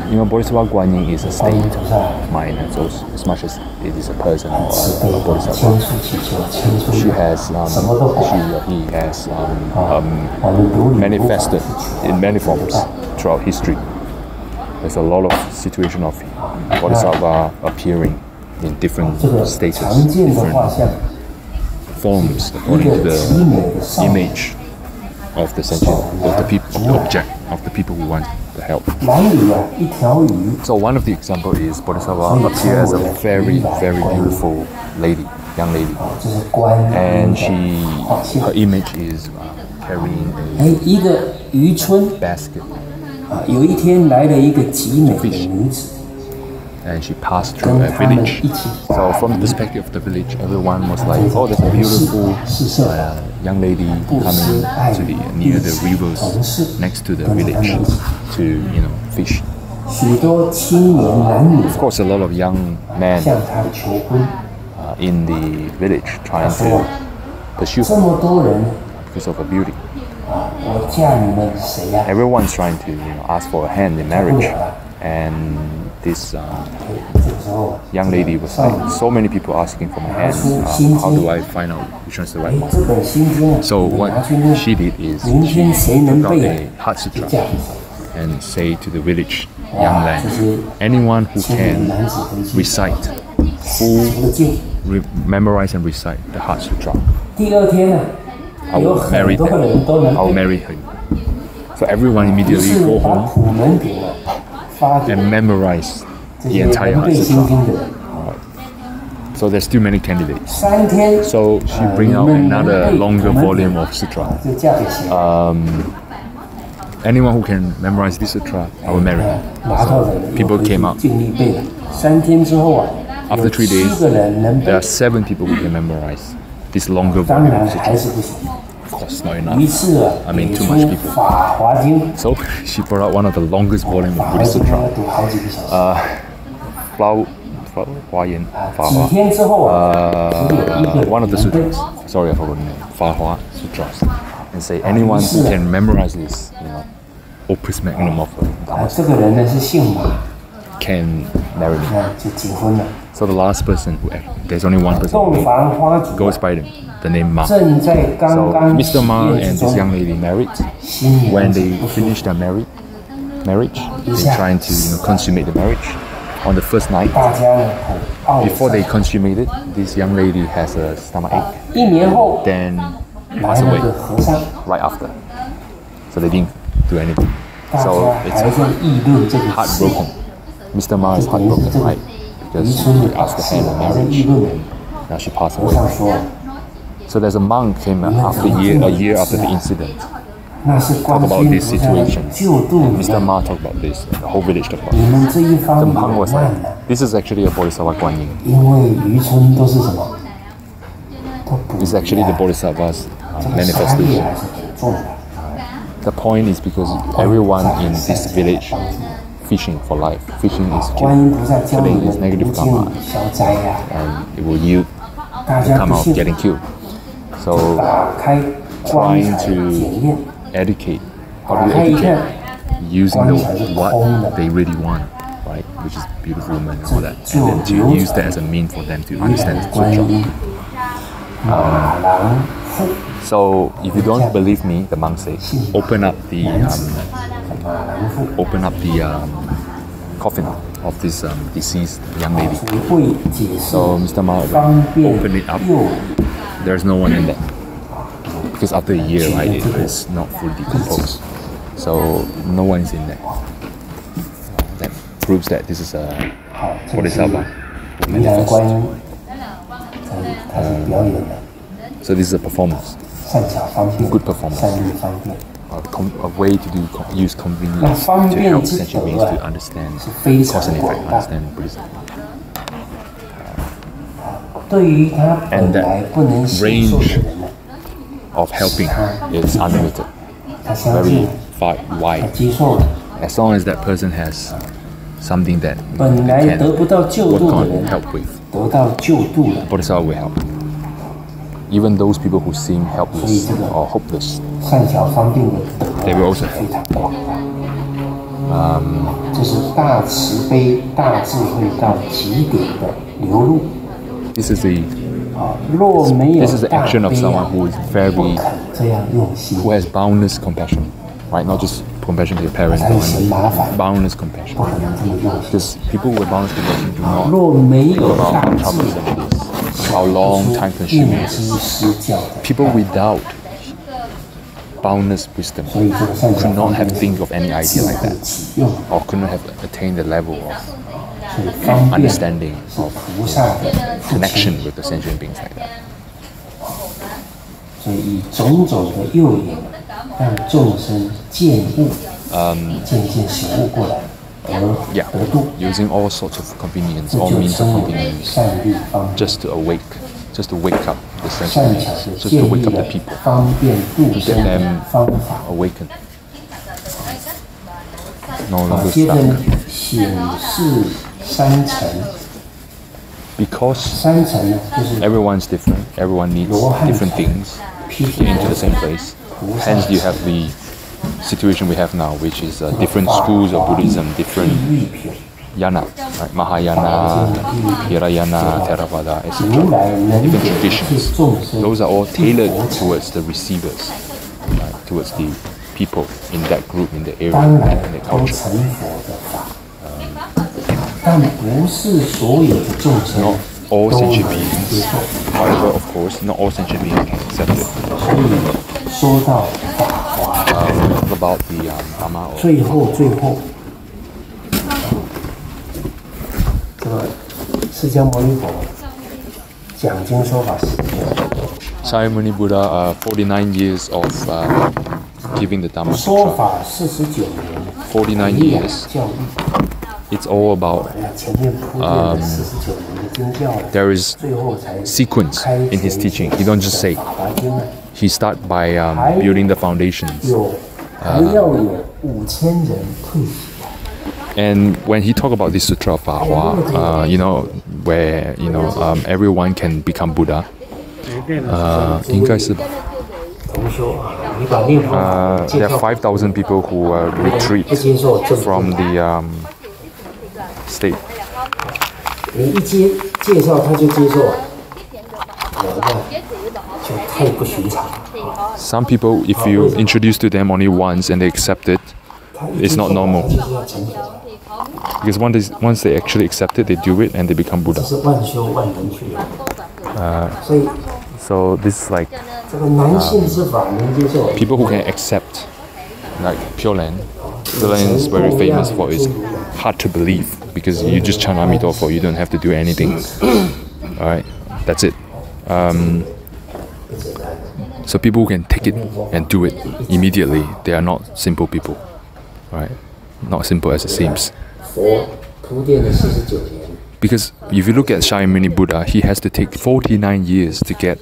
you know, Bodhisattva Guanyin is a state of mind as, as much as it is a person or a, uh, Bodhisattva. She has, um, she uh, or he has um, um, manifested in many forms throughout history. There's a lot of situation of Bodhisattva appearing in different states, different forms according to the image of the sentient, of the people, object, of the people who want the help. 哪里啊一条鱼， So one of the example is Bodhisattva appear as a very, very beautiful lady, young lady, 这是观 and 音 she, 的画像 her。image is uh, carrying 哎，一个渔村 a basket, 啊，有一天来了一个极美的女子， and she passed through 跟 a 他们 village. 一起 So from the perspective of the village, everyone was like, "Oh, there's a beautiful 是色 uh, young lady coming to the near the rivers next to the village to you know fish. Of course, a lot of young men uh, in the village trying to pursue because of her beauty. Everyone's trying to you know, ask for a hand in marriage, and this uh, young lady was like, so many people asking for my hand. Uh, how do I find out which one's the right one? So what she did is she got a heart sutra and say to the village young land, anyone who can recite, who re memorize and recite the heart sutra, I will marry them. I will marry him. So everyone immediately go home and memorize the entire Heart Sutra. Uh, so there's still many candidates. So she bring out another longer volume of Sutra. Um, anyone who can memorize this sutra, I will marry. So people came up. After three days, there are seven people who can memorize this longer volume of sutra. Of course, not enough. I mean, too much people. So she brought out one of the longest volume of Buddhist sutra. Uh, flower, flower Huayan, Hua, uh, one of the sutras. Sorry, I forgot the name. Fa Hua sutras, and say anyone who can memorize this, you know, opus magnum of can marry me. So the last person who there's only one person goes by them, the name Ma. So Mr. Ma and this young lady married. When they finish their marriage, marriage, they're trying to you know consummate the marriage on the first night, oh, oh, before they consummated, this young lady has a stomach ache, then pass away right after. So they didn't do anything. So it's heartbroken. Mr. Ma is heartbroken, right? Because she asked the hand in marriage, and now she passed away. So there's a monk came after year, a year after the incident talk about this situation. Mr. Ma talked about this, the whole village talked about this. Zheng Pang was like, this is actually a Bodhisattva Guan It's actually the Bodhisattva's uh, manifestation. The point is because everyone in this village fishing for life. Fishing is killing. Killing is negative karma. And it will yield the karma of getting killed. So trying to educate. How do you educate? Using the, what they really want, right? Which is beautiful women and all that. And then to use that as a mean for them to understand the culture. Um, so if you don't believe me, the monk says, open up the um, open up the um, coffin of this um, deceased young lady. So Mr. Ma opened it up. There's no one in there because after a year, right, it, it's not fully decomposed. So no one is in there. That proves that this is a bodhisattva manifest. So this is a performance, good performance, a, a way to do use convenience to help sentient beings to understand cause and effect, understand Buddhism. And that range Of helping is unlimited, 他相 very 信 far 他 wide. 接受了， As long as that person has something that 本来 can 得不到救 work 度的 on 人 and help with, 得到救度了。 Bodhisattva will help. Even those people who seem helpless 所以这个 or hopeless, 善巧方便的德 They will 啊 also 是非常广大。这是大慈悲、大智慧到极点的流露 this is the 啊！若没有 this is the action of someone who is very, who has boundless compassion, right? Not just compassion to your parents, but boundless compassion. Because people with boundless compassion do not think about how troublesome it is, how long, time consuming. People without boundless wisdom could not have think of any idea like that, or could not have attained the level of understanding 菩萨的父 connection 亲， with the sentient beings like that. 所以以种种的诱引，让众生渐悟，渐渐醒悟过来，而 Yeah, 得度， using all sorts of convenience, 这 all 就 means of 称为 convenience, 善利方便。 just to awake, just to wake up the 善 sentient 巧 beings, 的 just 建 to 立 wake up the 了 people, 方便度生 get 的 them 方法。 awaken, no 好， longer 接着 stuck. because everyone's different, everyone needs different things to get into the same place. Hence, you have the situation we have now, which is uh, different schools of Buddhism, different yana, right? Mahayana, Hinayana, Theravada, etc. Different traditions. Those are all tailored towards the receivers, right? towards the people in that group, in the area, in the culture. 但不是所有的重臣 Not all sentient beings, however, of course, not all sentient beings can accept it. 所以说到法华，uh, about the um, Dharma. 最后，最后，这个释迦牟尼佛讲经说法时间。Shakyamuni Buddha, uh, 49 years of uh, giving the Dhamma Sutra. 49 years it's all about um, there is sequence in his teaching. He don't just say. He start by um, building the foundations. Uh, and when he talk about this sutra of Fa Hua, uh, you know, where you know um, everyone can become Buddha, uh, uh, there are 5,000 people who uh, retreat from the um, state. 你一接介绍他就接受，我呢就太不寻常了。 Some people, if you introduce to them only once and they accept it, 他一 It's not 接受 normal. 他就是要成佛了， because once they, once they actually accept it, they do it and they become 这 Buddha. 是万修万能去的。所以 So this is like 这个男性之法能接受， people who can accept, like Pure Land. Switzerland is very famous for its hard to believe because you just chant Amitabha, you don't have to do anything. All right, that's it. Um, so people can take it and do it immediately, they are not simple people, right? Not simple as it seems. Because if you look at Shakyamuni Buddha, he has to take 49 years to get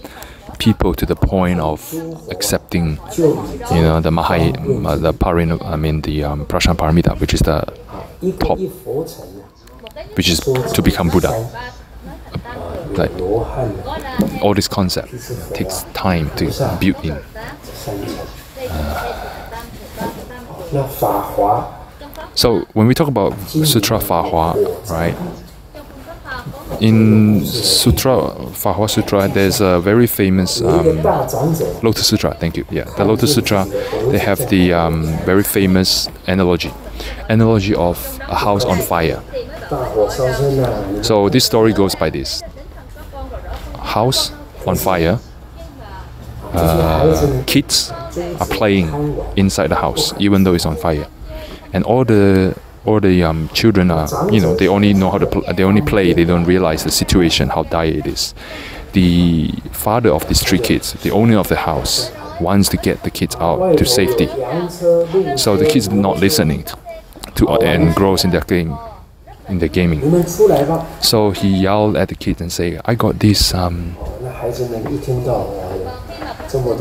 people to the point of accepting, you know, the Mahay, uh, the Parin, I mean, the um, Prajnaparamita, which is the top, which is to become Buddha. Like all this concept takes time to build in. Uh, so when we talk about Sutra Fa Hua, right? In Sutra, Fa Sutra, there's a very famous um, Lotus Sutra. Thank you. Yeah, the Lotus Sutra, they have the um, very famous analogy, analogy of a house on fire. So this story goes by this: house on fire. Uh, kids are playing inside the house, even though it's on fire, and all the all the um, children are, you know, they only know how to, pl- they only play. They don't realize the situation, how dire it is. The father of these three kids, the owner of the house, wants to get the kids out to safety. So the kids not listening to uh, and grows in their game, in their gaming. So he yelled at the kids and say, "I got this um,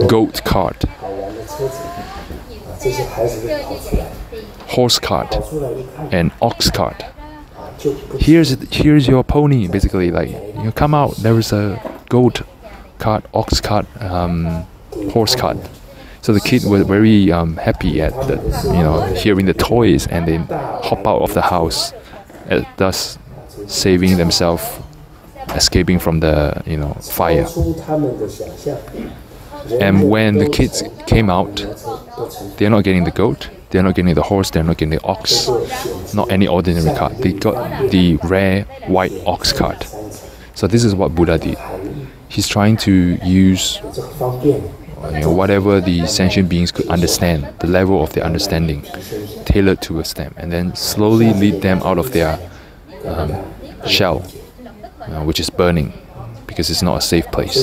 goat cart." Horse cart and ox cart. Here's here's your pony, basically. Like you come out, there is a goat cart, ox cart, um, horse cart. So the kid was very um, happy at the, you know hearing the toys and then hop out of the house, uh, thus saving themselves, escaping from the you know fire. And when the kids came out, they're not getting the goat, they're not getting the horse, they're not getting the ox, not any ordinary cart. They got the rare white ox cart. So this is what Buddha did. He's trying to use you know, whatever the sentient beings could understand, the level of their understanding, tailored towards them, and then slowly lead them out of their um, shell, uh, which is burning because it's not a safe place.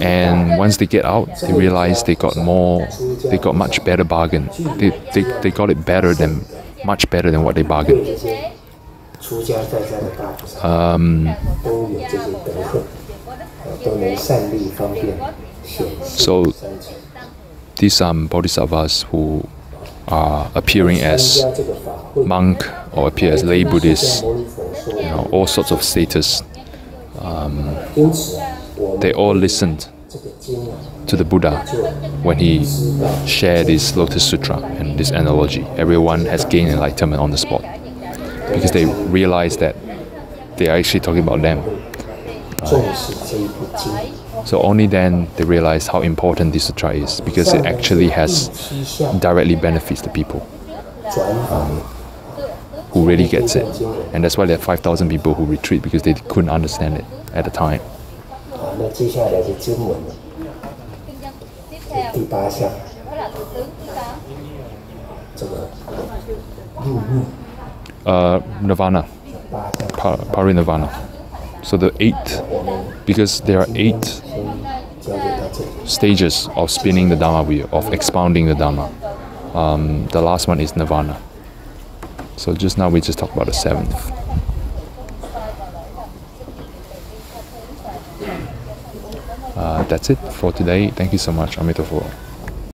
And once they get out, they realize they got more, they got much better bargain. They, they, they got it better than, much better than what they bargained. Um, so these um, bodhisattvas who are appearing as monk or appear as lay Buddhists, you know, all sorts of status um, they all listened to the Buddha when he shared this Lotus Sutra and this analogy. Everyone has gained enlightenment on the spot because they realized that they are actually talking about them. So only then they realize how important this sutra is because it actually has directly benefits the people. Um, who really gets it. And that's why there are 5,000 people who retreat because they couldn't understand it at the time. Uh, nirvana, par, parinirvana. So the eight, because there are eight stages of spinning the Dharma wheel, of expounding the Dharma. Um, the last one is nirvana. So just now we just talked about the seventh. Uh, that's it for today. Thank you so much, Amitofo.